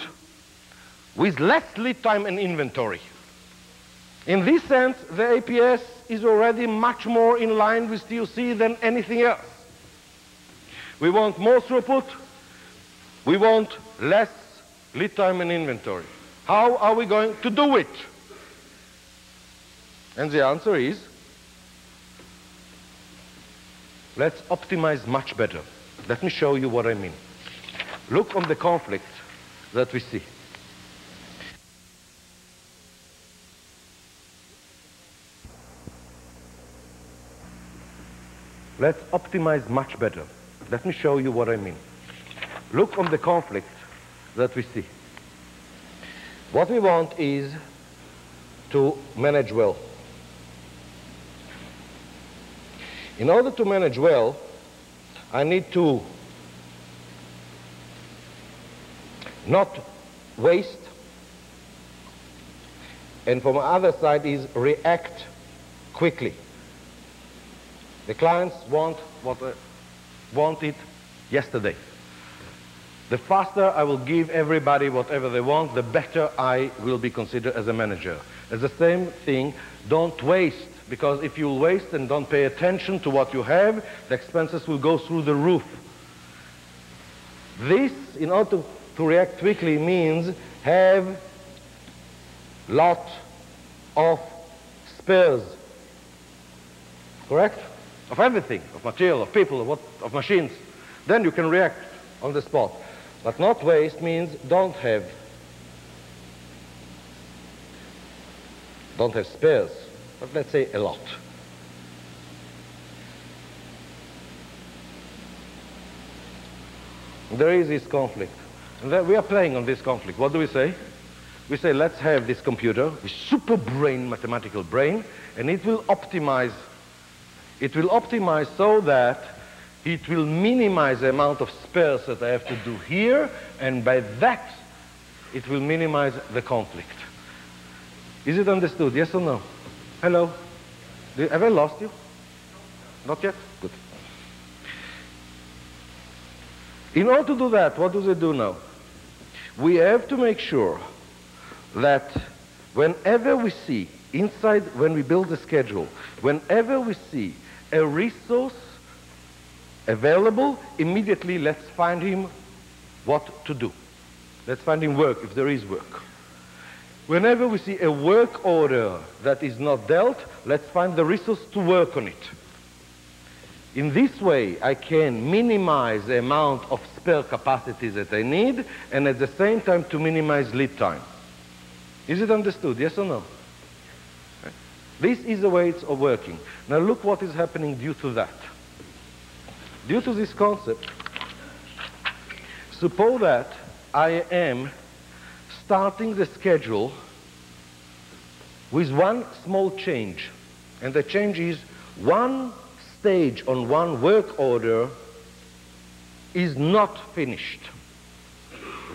with less lead time and inventory. In this sense, the APS is already much more in line with TOC than anything else. We want more throughput. We want less lead time and inventory. How are we going to do it? And the answer is, let's optimize much better. Let me show you what I mean. Look on the conflict that we see. Let's optimize much better. Let me show you what I mean. Look on the conflict that we see. What we want is to manage well. In order to manage well, I need to not waste, and from the other side is react quickly. The clients want what uh, want it yesterday. The faster I will give everybody whatever they want, the better I will be considered as a manager. It's the same thing, don't waste, because if you waste and don't pay attention to what you have, the expenses will go through the roof. This, in order to, to react quickly, means have lot of spares. Correct? Of everything, of material, of people, of, what, of machines, then you can react on the spot. But not waste means don't have, don't have spares, but let's say a lot. There is this conflict. And we are playing on this conflict. What do we say? We say, let's have this computer, this super brain, mathematical brain, and it will optimize it will optimize so that it will minimize the amount of spares that I have to do here, and by that, it will minimize the conflict. Is it understood? Yes or no? Hello? Have I lost you? Not yet? Good. In order to do that, what do they do now? We have to make sure that whenever we see, inside when we build the schedule, whenever we see a resource available, immediately let's find him what to do. Let's find him work if there is work. Whenever we see a work order that is not dealt, let's find the resource to work on it. In this way, I can minimize the amount of spare capacity that I need, and at the same time to minimize lead time. Is it understood, yes or no? This is the way it's working. Now look what is happening due to that. Due to this concept, suppose that I am starting the schedule with one small change. And the change is one stage on one work order is not finished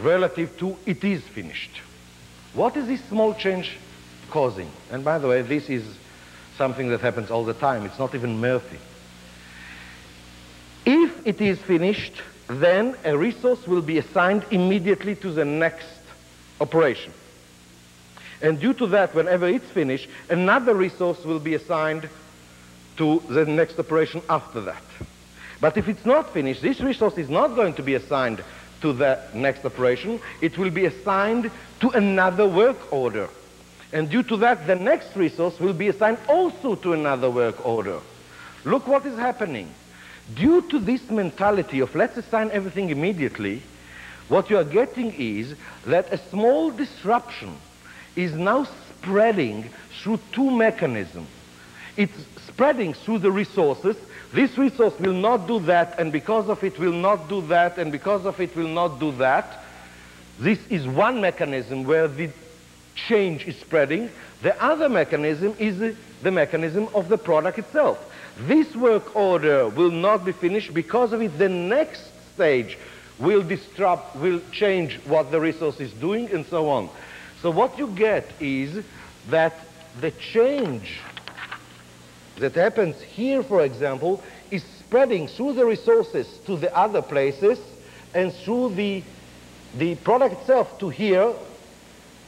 relative to it is finished. What is this small change causing. And by the way, this is something that happens all the time. It's not even Murphy. If it is finished, then a resource will be assigned immediately to the next operation. And due to that, whenever it's finished, another resource will be assigned to the next operation after that. But if it's not finished, this resource is not going to be assigned to the next operation. It will be assigned to another work order. And due to that, the next resource will be assigned also to another work order. Look what is happening. Due to this mentality of let's assign everything immediately, what you are getting is that a small disruption is now spreading through two mechanisms. It's spreading through the resources. This resource will not do that, and because of it will not do that, and because of it will not do that. This is one mechanism where the change is spreading. The other mechanism is the, the mechanism of the product itself. This work order will not be finished because of it. The next stage will disrupt, will change what the resource is doing and so on. So what you get is that the change that happens here, for example, is spreading through the resources to the other places and through the, the product itself to here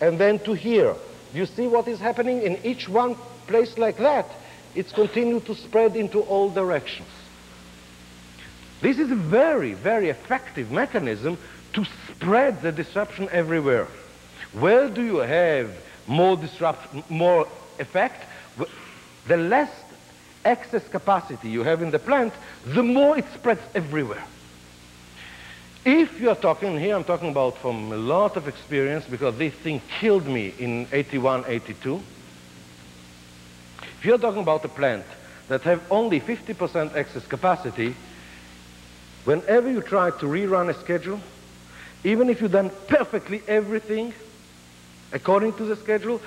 and then to here. You see what is happening in each one place like that? It's continued to spread into all directions. This is a very, very effective mechanism to spread the disruption everywhere. Where do you have more disruption, more effect? The less excess capacity you have in the plant, the more it spreads everywhere. If you're talking, here I'm talking about from a lot of experience because this thing killed me in 81, 82. If you're talking about a plant that have only 50% excess capacity, whenever you try to rerun a schedule, even if you've done perfectly everything according to the schedule,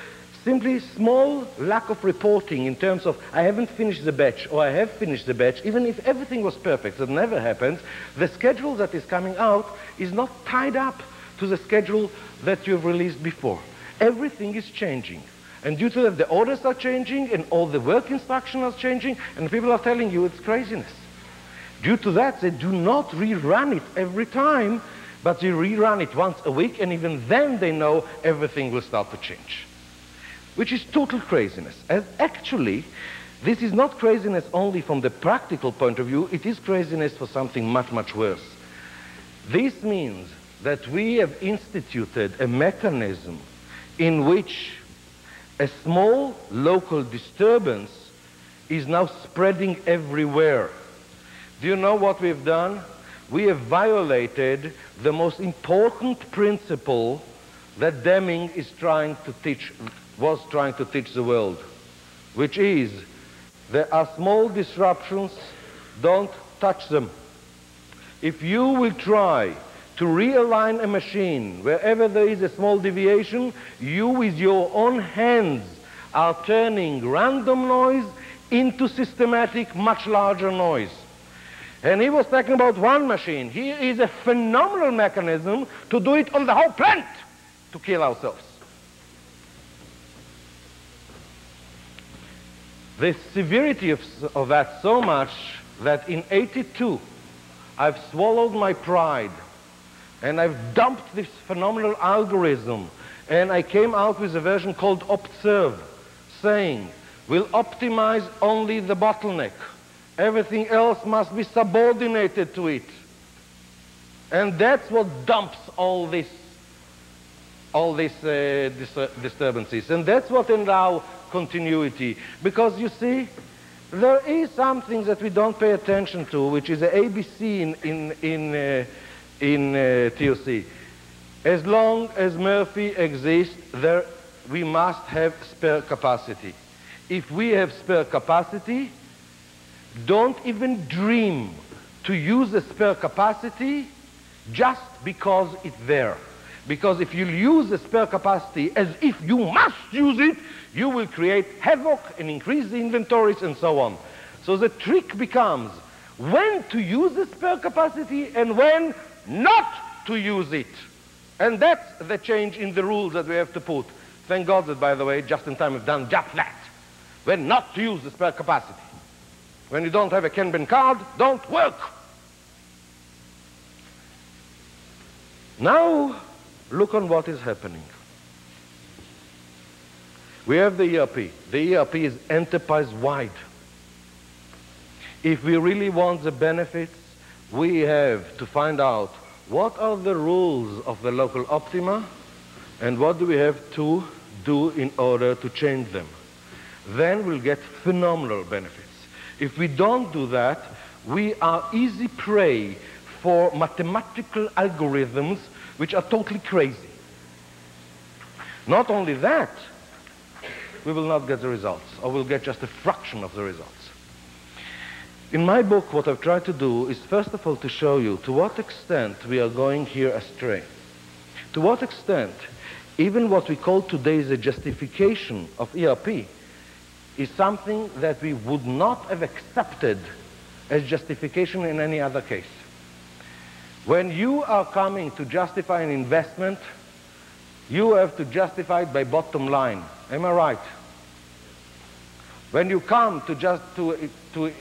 simply small lack of reporting in terms of I haven't finished the batch or I have finished the batch, even if everything was perfect, that never happens, the schedule that is coming out is not tied up to the schedule that you've released before. Everything is changing. And due to that, the orders are changing and all the work instructions are changing and people are telling you it's craziness. Due to that, they do not rerun it every time, but they rerun it once a week and even then they know everything will start to change. Which is total craziness. And actually, this is not craziness only from the practical point of view, it is craziness for something much, much worse. This means that we have instituted a mechanism in which a small local disturbance is now spreading everywhere. Do you know what we've done? We have violated the most important principle that Deming is trying to teach, was trying to teach the world, which is there are small disruptions, don't touch them. If you will try to realign a machine. Wherever there is a small deviation, you with your own hands are turning random noise into systematic, much larger noise. And he was talking about one machine. Here is a phenomenal mechanism to do it on the whole plant to kill ourselves. The severity of, of that so much that in 82, I've swallowed my pride and I've dumped this phenomenal algorithm and I came out with a version called Observe, saying we'll optimize only the bottleneck. Everything else must be subordinated to it. And that's what dumps all this, all these uh, dis disturbances. And that's what allow continuity. Because you see, there is something that we don't pay attention to, which is the ABC in, in, in uh, in uh, TOC. As long as Murphy exists, there, we must have spare capacity. If we have spare capacity, don't even dream to use the spare capacity just because it's there. Because if you use the spare capacity as if you must use it, you will create havoc and increase the inventories and so on. So the trick becomes when to use the spare capacity and when not to use it. And that's the change in the rules that we have to put. Thank God that, by the way, just in time we've done just that. When not to use the spare capacity. When you don't have a Kanban card, don't work. Now, look on what is happening. We have the ERP. The ERP is enterprise-wide. If we really want the benefits, we have to find out what are the rules of the local optima and what do we have to do in order to change them. Then we'll get phenomenal benefits. If we don't do that, we are easy prey for mathematical algorithms which are totally crazy. Not only that, we will not get the results, or we'll get just a fraction of the results. In my book, what I've tried to do is first of all to show you to what extent we are going here astray. To what extent even what we call today the justification of ERP is something that we would not have accepted as justification in any other case. When you are coming to justify an investment, you have to justify it by bottom line. Am I right? When you come to just to, to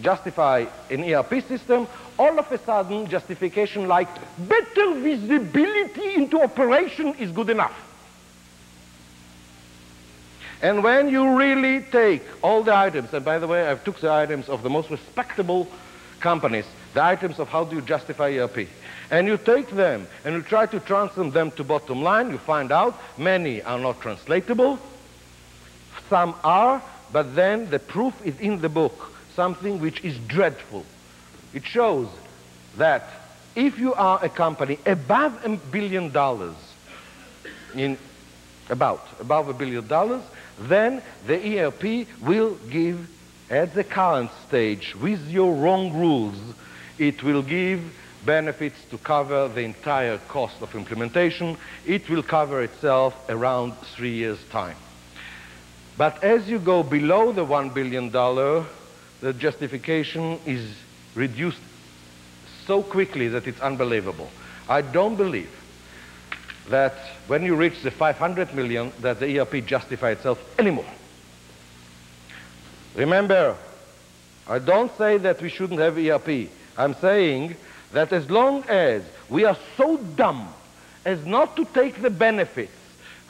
justify an ERP system, all of a sudden justification like better visibility into operation is good enough. And when you really take all the items, and by the way, I've took the items of the most respectable companies, the items of how do you justify ERP. And you take them and you try to transfer them to bottom line, you find out many are not translatable, some are, but then the proof is in the book, something which is dreadful. It shows that if you are a company above a billion dollars, in about above a billion dollars, then the ERP will give at the current stage with your wrong rules, it will give benefits to cover the entire cost of implementation. It will cover itself around three years' time. But as you go below the $1 billion, the justification is reduced so quickly that it's unbelievable. I don't believe that when you reach the 500 million that the ERP justify itself anymore. Remember, I don't say that we shouldn't have ERP. I'm saying that as long as we are so dumb as not to take the benefits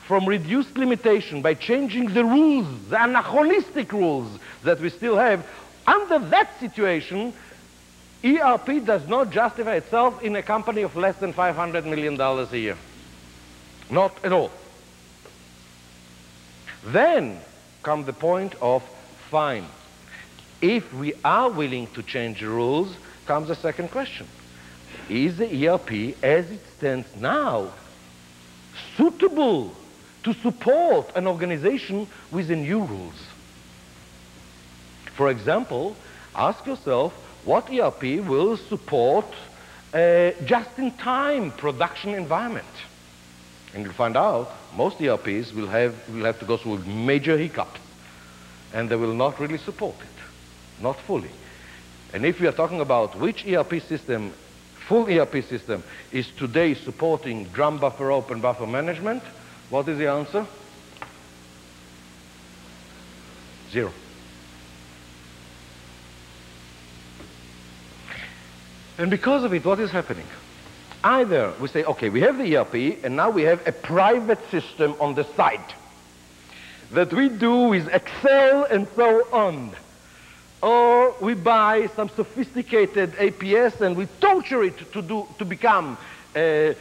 from reduced limitation by changing the rules, the anachronistic rules that we still have, under that situation, ERP does not justify itself in a company of less than $500 million a year. Not at all. Then come the point of fine. If we are willing to change the rules, comes the second question. Is the ERP, as it stands now, suitable to support an organization with the new rules? For example, ask yourself what ERP will support a just-in-time production environment. And you'll find out most ERPs will have, will have to go through a major hiccups, and they will not really support it, not fully. And if we are talking about which ERP system, full ERP system, is today supporting drum buffer rope buffer management, what is the answer? Zero. And because of it, what is happening? Either we say, okay, we have the ERP, and now we have a private system on the side that we do with Excel and so on. Or we buy some sophisticated APS and we torture it to, do, to become a,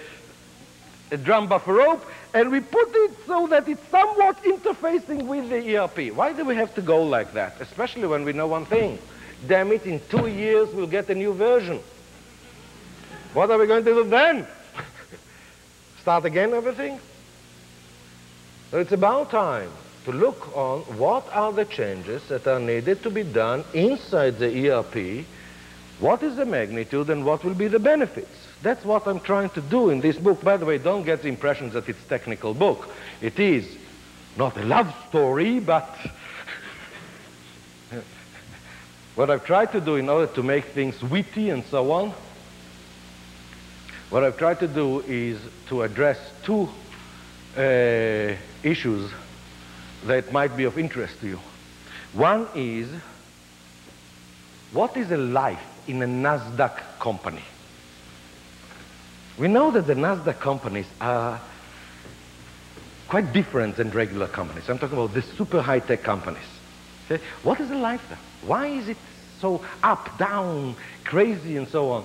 a drum buffer rope, and we put it so that it's somewhat interfacing with the ERP. Why do we have to go like that? Especially when we know one thing. Damn it, in two years we'll get a new version. What are we going to do then? Start again everything? So it's about time to look on what are the changes that are needed to be done inside the ERP, what is the magnitude and what will be the benefits. That's what I'm trying to do in this book. By the way, don't get the impression that it's technical book. It is not a love story, but what I've tried to do in order to make things witty and so on what I've tried to do is to address two uh, issues that might be of interest to you. One is, what is a life in a NASDAQ company? We know that the NASDAQ companies are quite different than regular companies. I'm talking about the super high-tech companies. Okay? What is a life there? Why is it so up, down, crazy, and so on?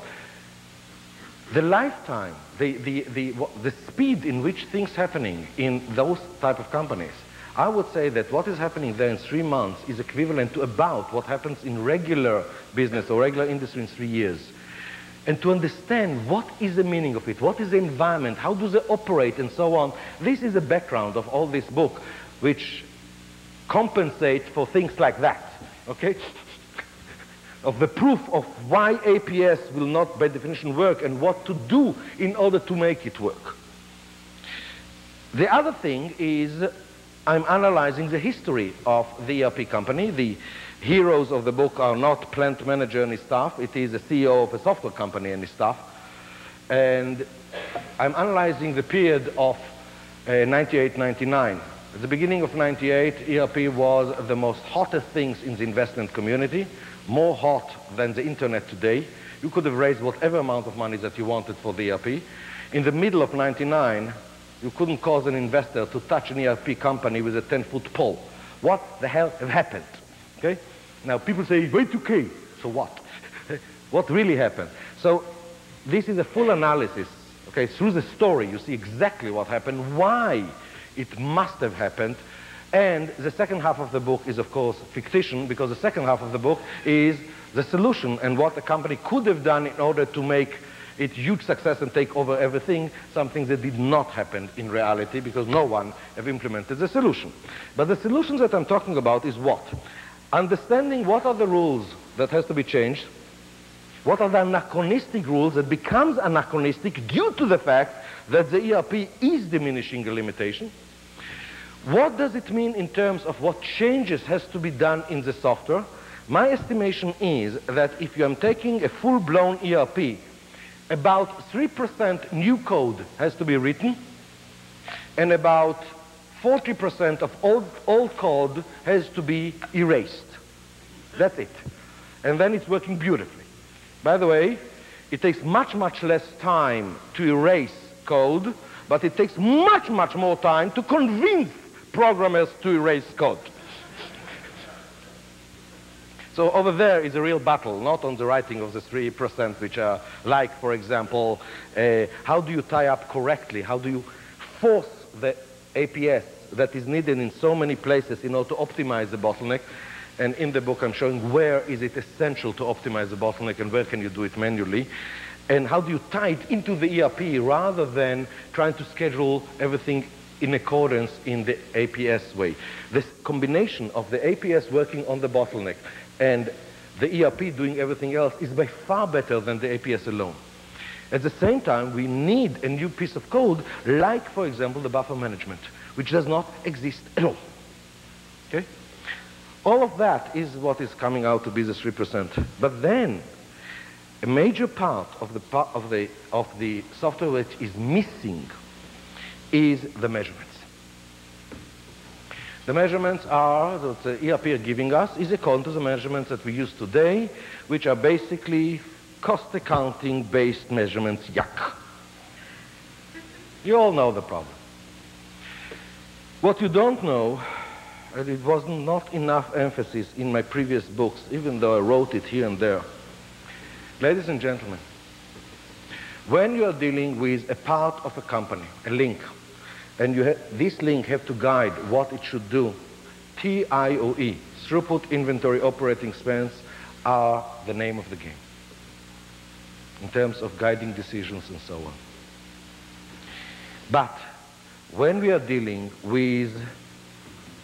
the lifetime, the, the, the, the speed in which things happening in those type of companies, I would say that what is happening there in three months is equivalent to about what happens in regular business or regular industry in three years. And to understand what is the meaning of it, what is the environment, how do they operate, and so on, this is the background of all this book, which compensates for things like that. Okay? of the proof of why APS will not by definition work and what to do in order to make it work. The other thing is I'm analyzing the history of the ERP company. The heroes of the book are not plant manager and his staff. It is the CEO of a software company and his staff. And I'm analyzing the period of uh, 98, 99. At the beginning of 98, ERP was the most hottest things in the investment community more hot than the internet today. You could have raised whatever amount of money that you wanted for the ERP. In the middle of 99, you couldn't cause an investor to touch an ERP company with a 10-foot pole. What the hell have happened? Okay? Now, people say, Y2K. So what? What really happened? So this is a full analysis. Okay, through the story, you see exactly what happened, why it must have happened, and the second half of the book is, of course, fiction, because the second half of the book is the solution and what the company could have done in order to make it huge success and take over everything, something that did not happen in reality because no one have implemented the solution. But the solutions that I'm talking about is what? Understanding what are the rules that has to be changed, what are the anachronistic rules that becomes anachronistic due to the fact that the ERP is diminishing a limitation, what does it mean in terms of what changes has to be done in the software? My estimation is that if you are taking a full-blown ERP about 3% new code has to be written, and about 40% of old, old code has to be erased. That's it. And then it's working beautifully. By the way, it takes much, much less time to erase code, but it takes much, much more time to convince programmers to erase code. So over there is a real battle, not on the writing of the 3%, which are like, for example, uh, how do you tie up correctly? How do you force the APS that is needed in so many places in order to optimize the bottleneck? And in the book, I'm showing where is it essential to optimize the bottleneck and where can you do it manually. And how do you tie it into the ERP rather than trying to schedule everything in accordance in the APS way. This combination of the APS working on the bottleneck and the ERP doing everything else is by far better than the APS alone. At the same time, we need a new piece of code, like, for example, the buffer management, which does not exist at all. Okay? All of that is what is coming out to be the 3%. But then, a major part of the, of the, of the software which is missing is the measurements. The measurements are, that the ERP are giving us, is according to the measurements that we use today, which are basically cost accounting based measurements, yuck. You all know the problem. What you don't know, and it was not enough emphasis in my previous books, even though I wrote it here and there. Ladies and gentlemen, when you are dealing with a part of a company, a link, and this link have to guide what it should do. TIOE, throughput inventory operating expense, are the name of the game in terms of guiding decisions and so on. But when we are dealing with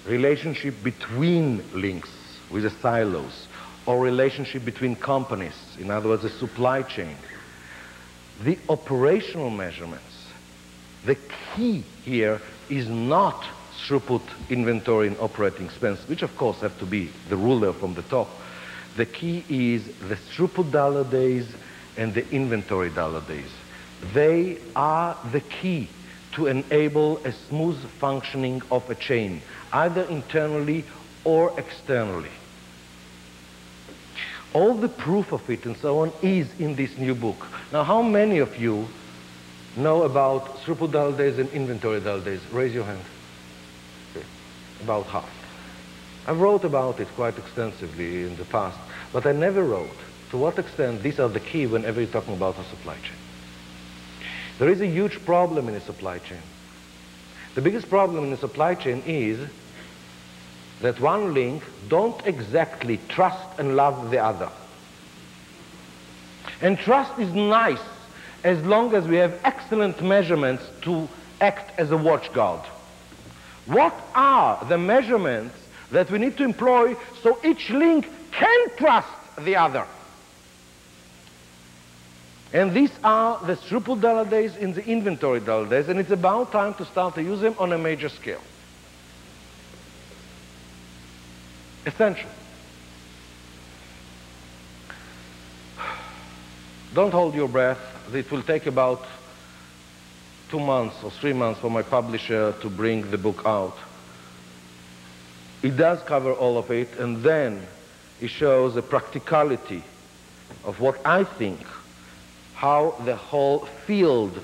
relationship between links, with the silos, or relationship between companies, in other words, the supply chain, the operational measurements the key here is not throughput, inventory, and operating expense, which of course have to be the ruler from the top. The key is the throughput dollar days and the inventory dollar days. They are the key to enable a smooth functioning of a chain, either internally or externally. All the proof of it and so on is in this new book. Now, how many of you know about throughput dollar days and inventory dollar days? Raise your hand. Okay. About half. I wrote about it quite extensively in the past, but I never wrote to what extent these are the key whenever you're talking about a supply chain. There is a huge problem in a supply chain. The biggest problem in a supply chain is that one link don't exactly trust and love the other. And trust is nice as long as we have excellent measurements to act as a watchguard. What are the measurements that we need to employ so each link can trust the other? And these are the throughput dollar days in the inventory dollar days, and it's about time to start to use them on a major scale. Essential. Don't hold your breath it will take about two months or three months for my publisher to bring the book out. It does cover all of it, and then it shows the practicality of what I think, how the whole field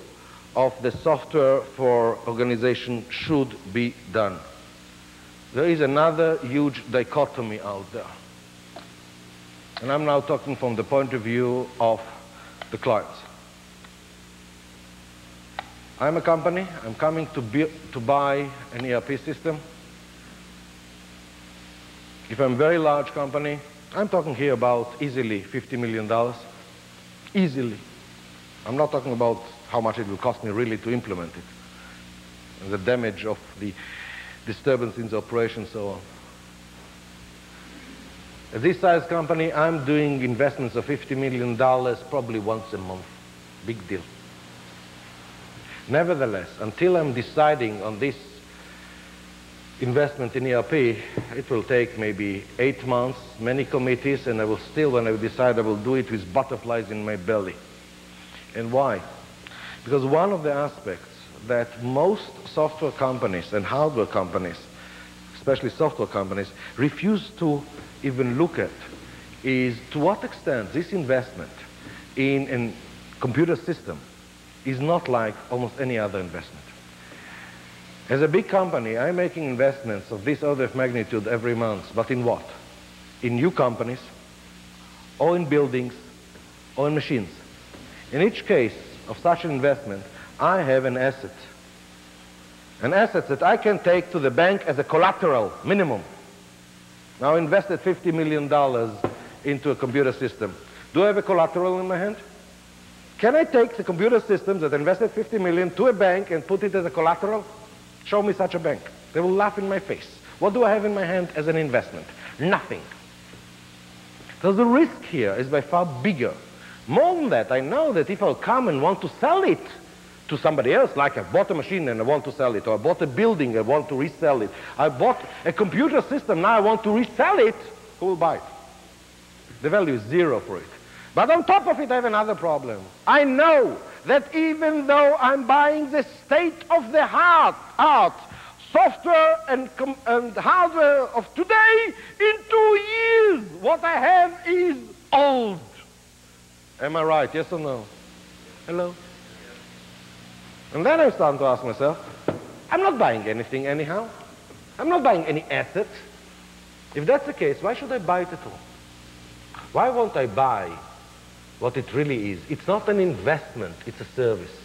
of the software for organization should be done. There is another huge dichotomy out there. And I'm now talking from the point of view of the clients. I'm a company. I'm coming to, be, to buy an ERP system. If I'm a very large company, I'm talking here about easily $50 million. Easily. I'm not talking about how much it will cost me really to implement it. And the damage of the disturbance in the operation, so on. At this size company, I'm doing investments of $50 million probably once a month. Big deal. Nevertheless, until I'm deciding on this investment in ERP, it will take maybe eight months, many committees, and I will still, when I decide, I will do it with butterflies in my belly. And why? Because one of the aspects that most software companies and hardware companies, especially software companies, refuse to even look at is to what extent this investment in a computer system is not like almost any other investment. As a big company, I'm making investments of this order of magnitude every month, but in what? In new companies, or in buildings, or in machines. In each case of such an investment, I have an asset. An asset that I can take to the bank as a collateral, minimum. Now I invested $50 million into a computer system. Do I have a collateral in my hand? Can I take the computer system that invested 50 million to a bank and put it as a collateral? Show me such a bank. They will laugh in my face. What do I have in my hand as an investment? Nothing. So the risk here is by far bigger. More than that, I know that if I'll come and want to sell it to somebody else, like I bought a machine and I want to sell it, or I bought a building, and I want to resell it, I bought a computer system, now I want to resell it, who will buy it? The value is zero for it. But on top of it, I have another problem. I know that even though I'm buying the state of the art, art software and, and hardware of today, in two years, what I have is old. Am I right? Yes or no? Hello? And then I'm starting to ask myself, I'm not buying anything anyhow. I'm not buying any asset. If that's the case, why should I buy it at all? Why won't I buy what it really is. It's not an investment, it's a service.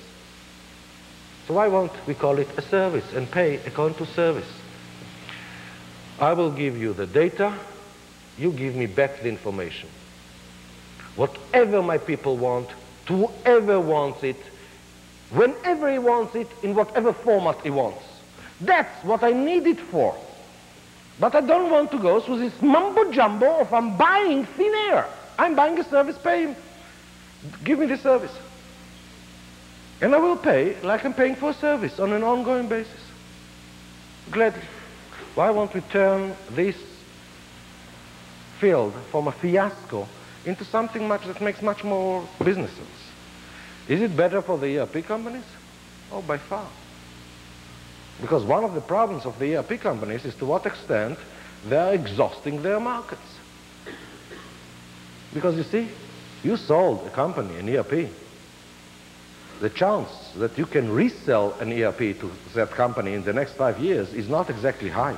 So why won't we call it a service and pay according to service? I will give you the data, you give me back the information. Whatever my people want, to whoever wants it, whenever he wants it, in whatever format he wants. That's what I need it for. But I don't want to go through this mumbo jumbo of I'm buying thin air. I'm buying a service, pay Give me the service. And I will pay like I'm paying for a service on an ongoing basis. Gladly. Why won't we turn this field from a fiasco into something much that makes much more business sense? Is it better for the ERP companies? Oh, by far. Because one of the problems of the ERP companies is to what extent they're exhausting their markets. Because you see, you sold a company, an ERP. The chance that you can resell an ERP to that company in the next five years is not exactly high.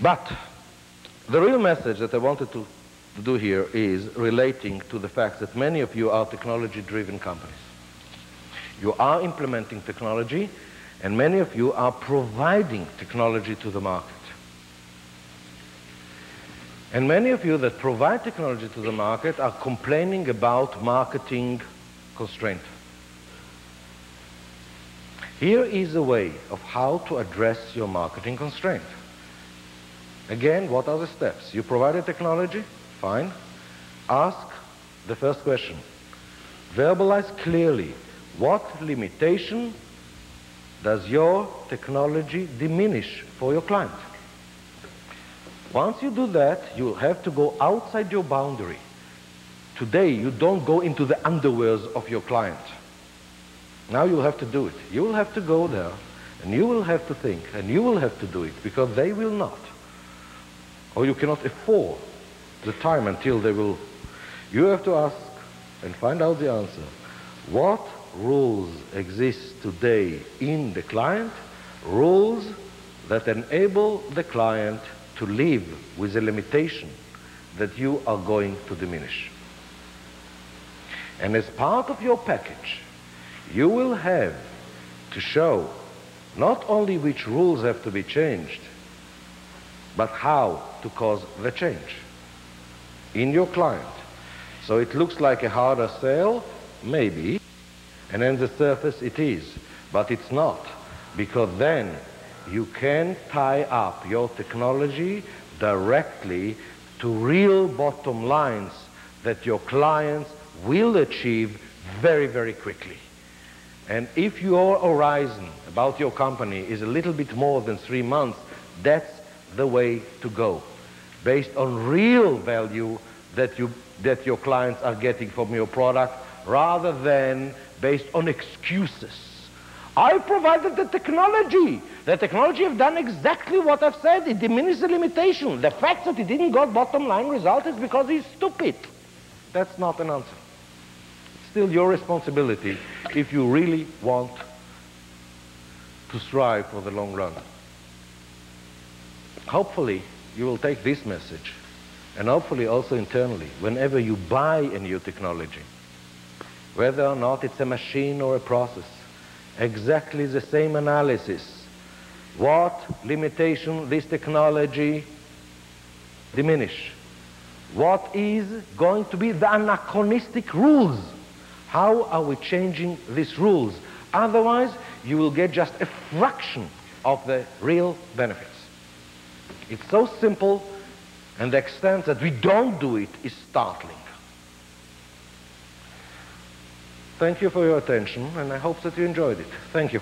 But the real message that I wanted to do here is relating to the fact that many of you are technology-driven companies. You are implementing technology and many of you are providing technology to the market. And many of you that provide technology to the market are complaining about marketing constraint. Here is a way of how to address your marketing constraint. Again, what are the steps? You provide a technology, fine. Ask the first question. Verbalize clearly what limitation does your technology diminish for your client? Once you do that, you have to go outside your boundary. Today, you don't go into the underwears of your client. Now you have to do it. You will have to go there, and you will have to think, and you will have to do it, because they will not. Or you cannot afford the time until they will. You have to ask and find out the answer. What rules exist today in the client rules that enable the client to live with the limitation that you are going to diminish. And as part of your package, you will have to show not only which rules have to be changed, but how to cause the change in your client. So it looks like a harder sale, maybe, and on the surface it is, but it's not, because then you can tie up your technology directly to real bottom lines that your clients will achieve very, very quickly. And if your horizon about your company is a little bit more than three months, that's the way to go, based on real value that, you, that your clients are getting from your product, rather than based on excuses. I provided the technology. The technology have done exactly what I've said. It diminishes the limitation. The fact that it didn't got bottom line result is because he's stupid. That's not an answer. Still your responsibility if you really want to strive for the long run. Hopefully, you will take this message, and hopefully also internally, whenever you buy a new technology, whether or not it's a machine or a process, exactly the same analysis. What limitation this technology diminish? What is going to be the anachronistic rules? How are we changing these rules? Otherwise, you will get just a fraction of the real benefits. It's so simple, and the extent that we don't do it is startling. Thank you for your attention, and I hope that you enjoyed it. Thank you.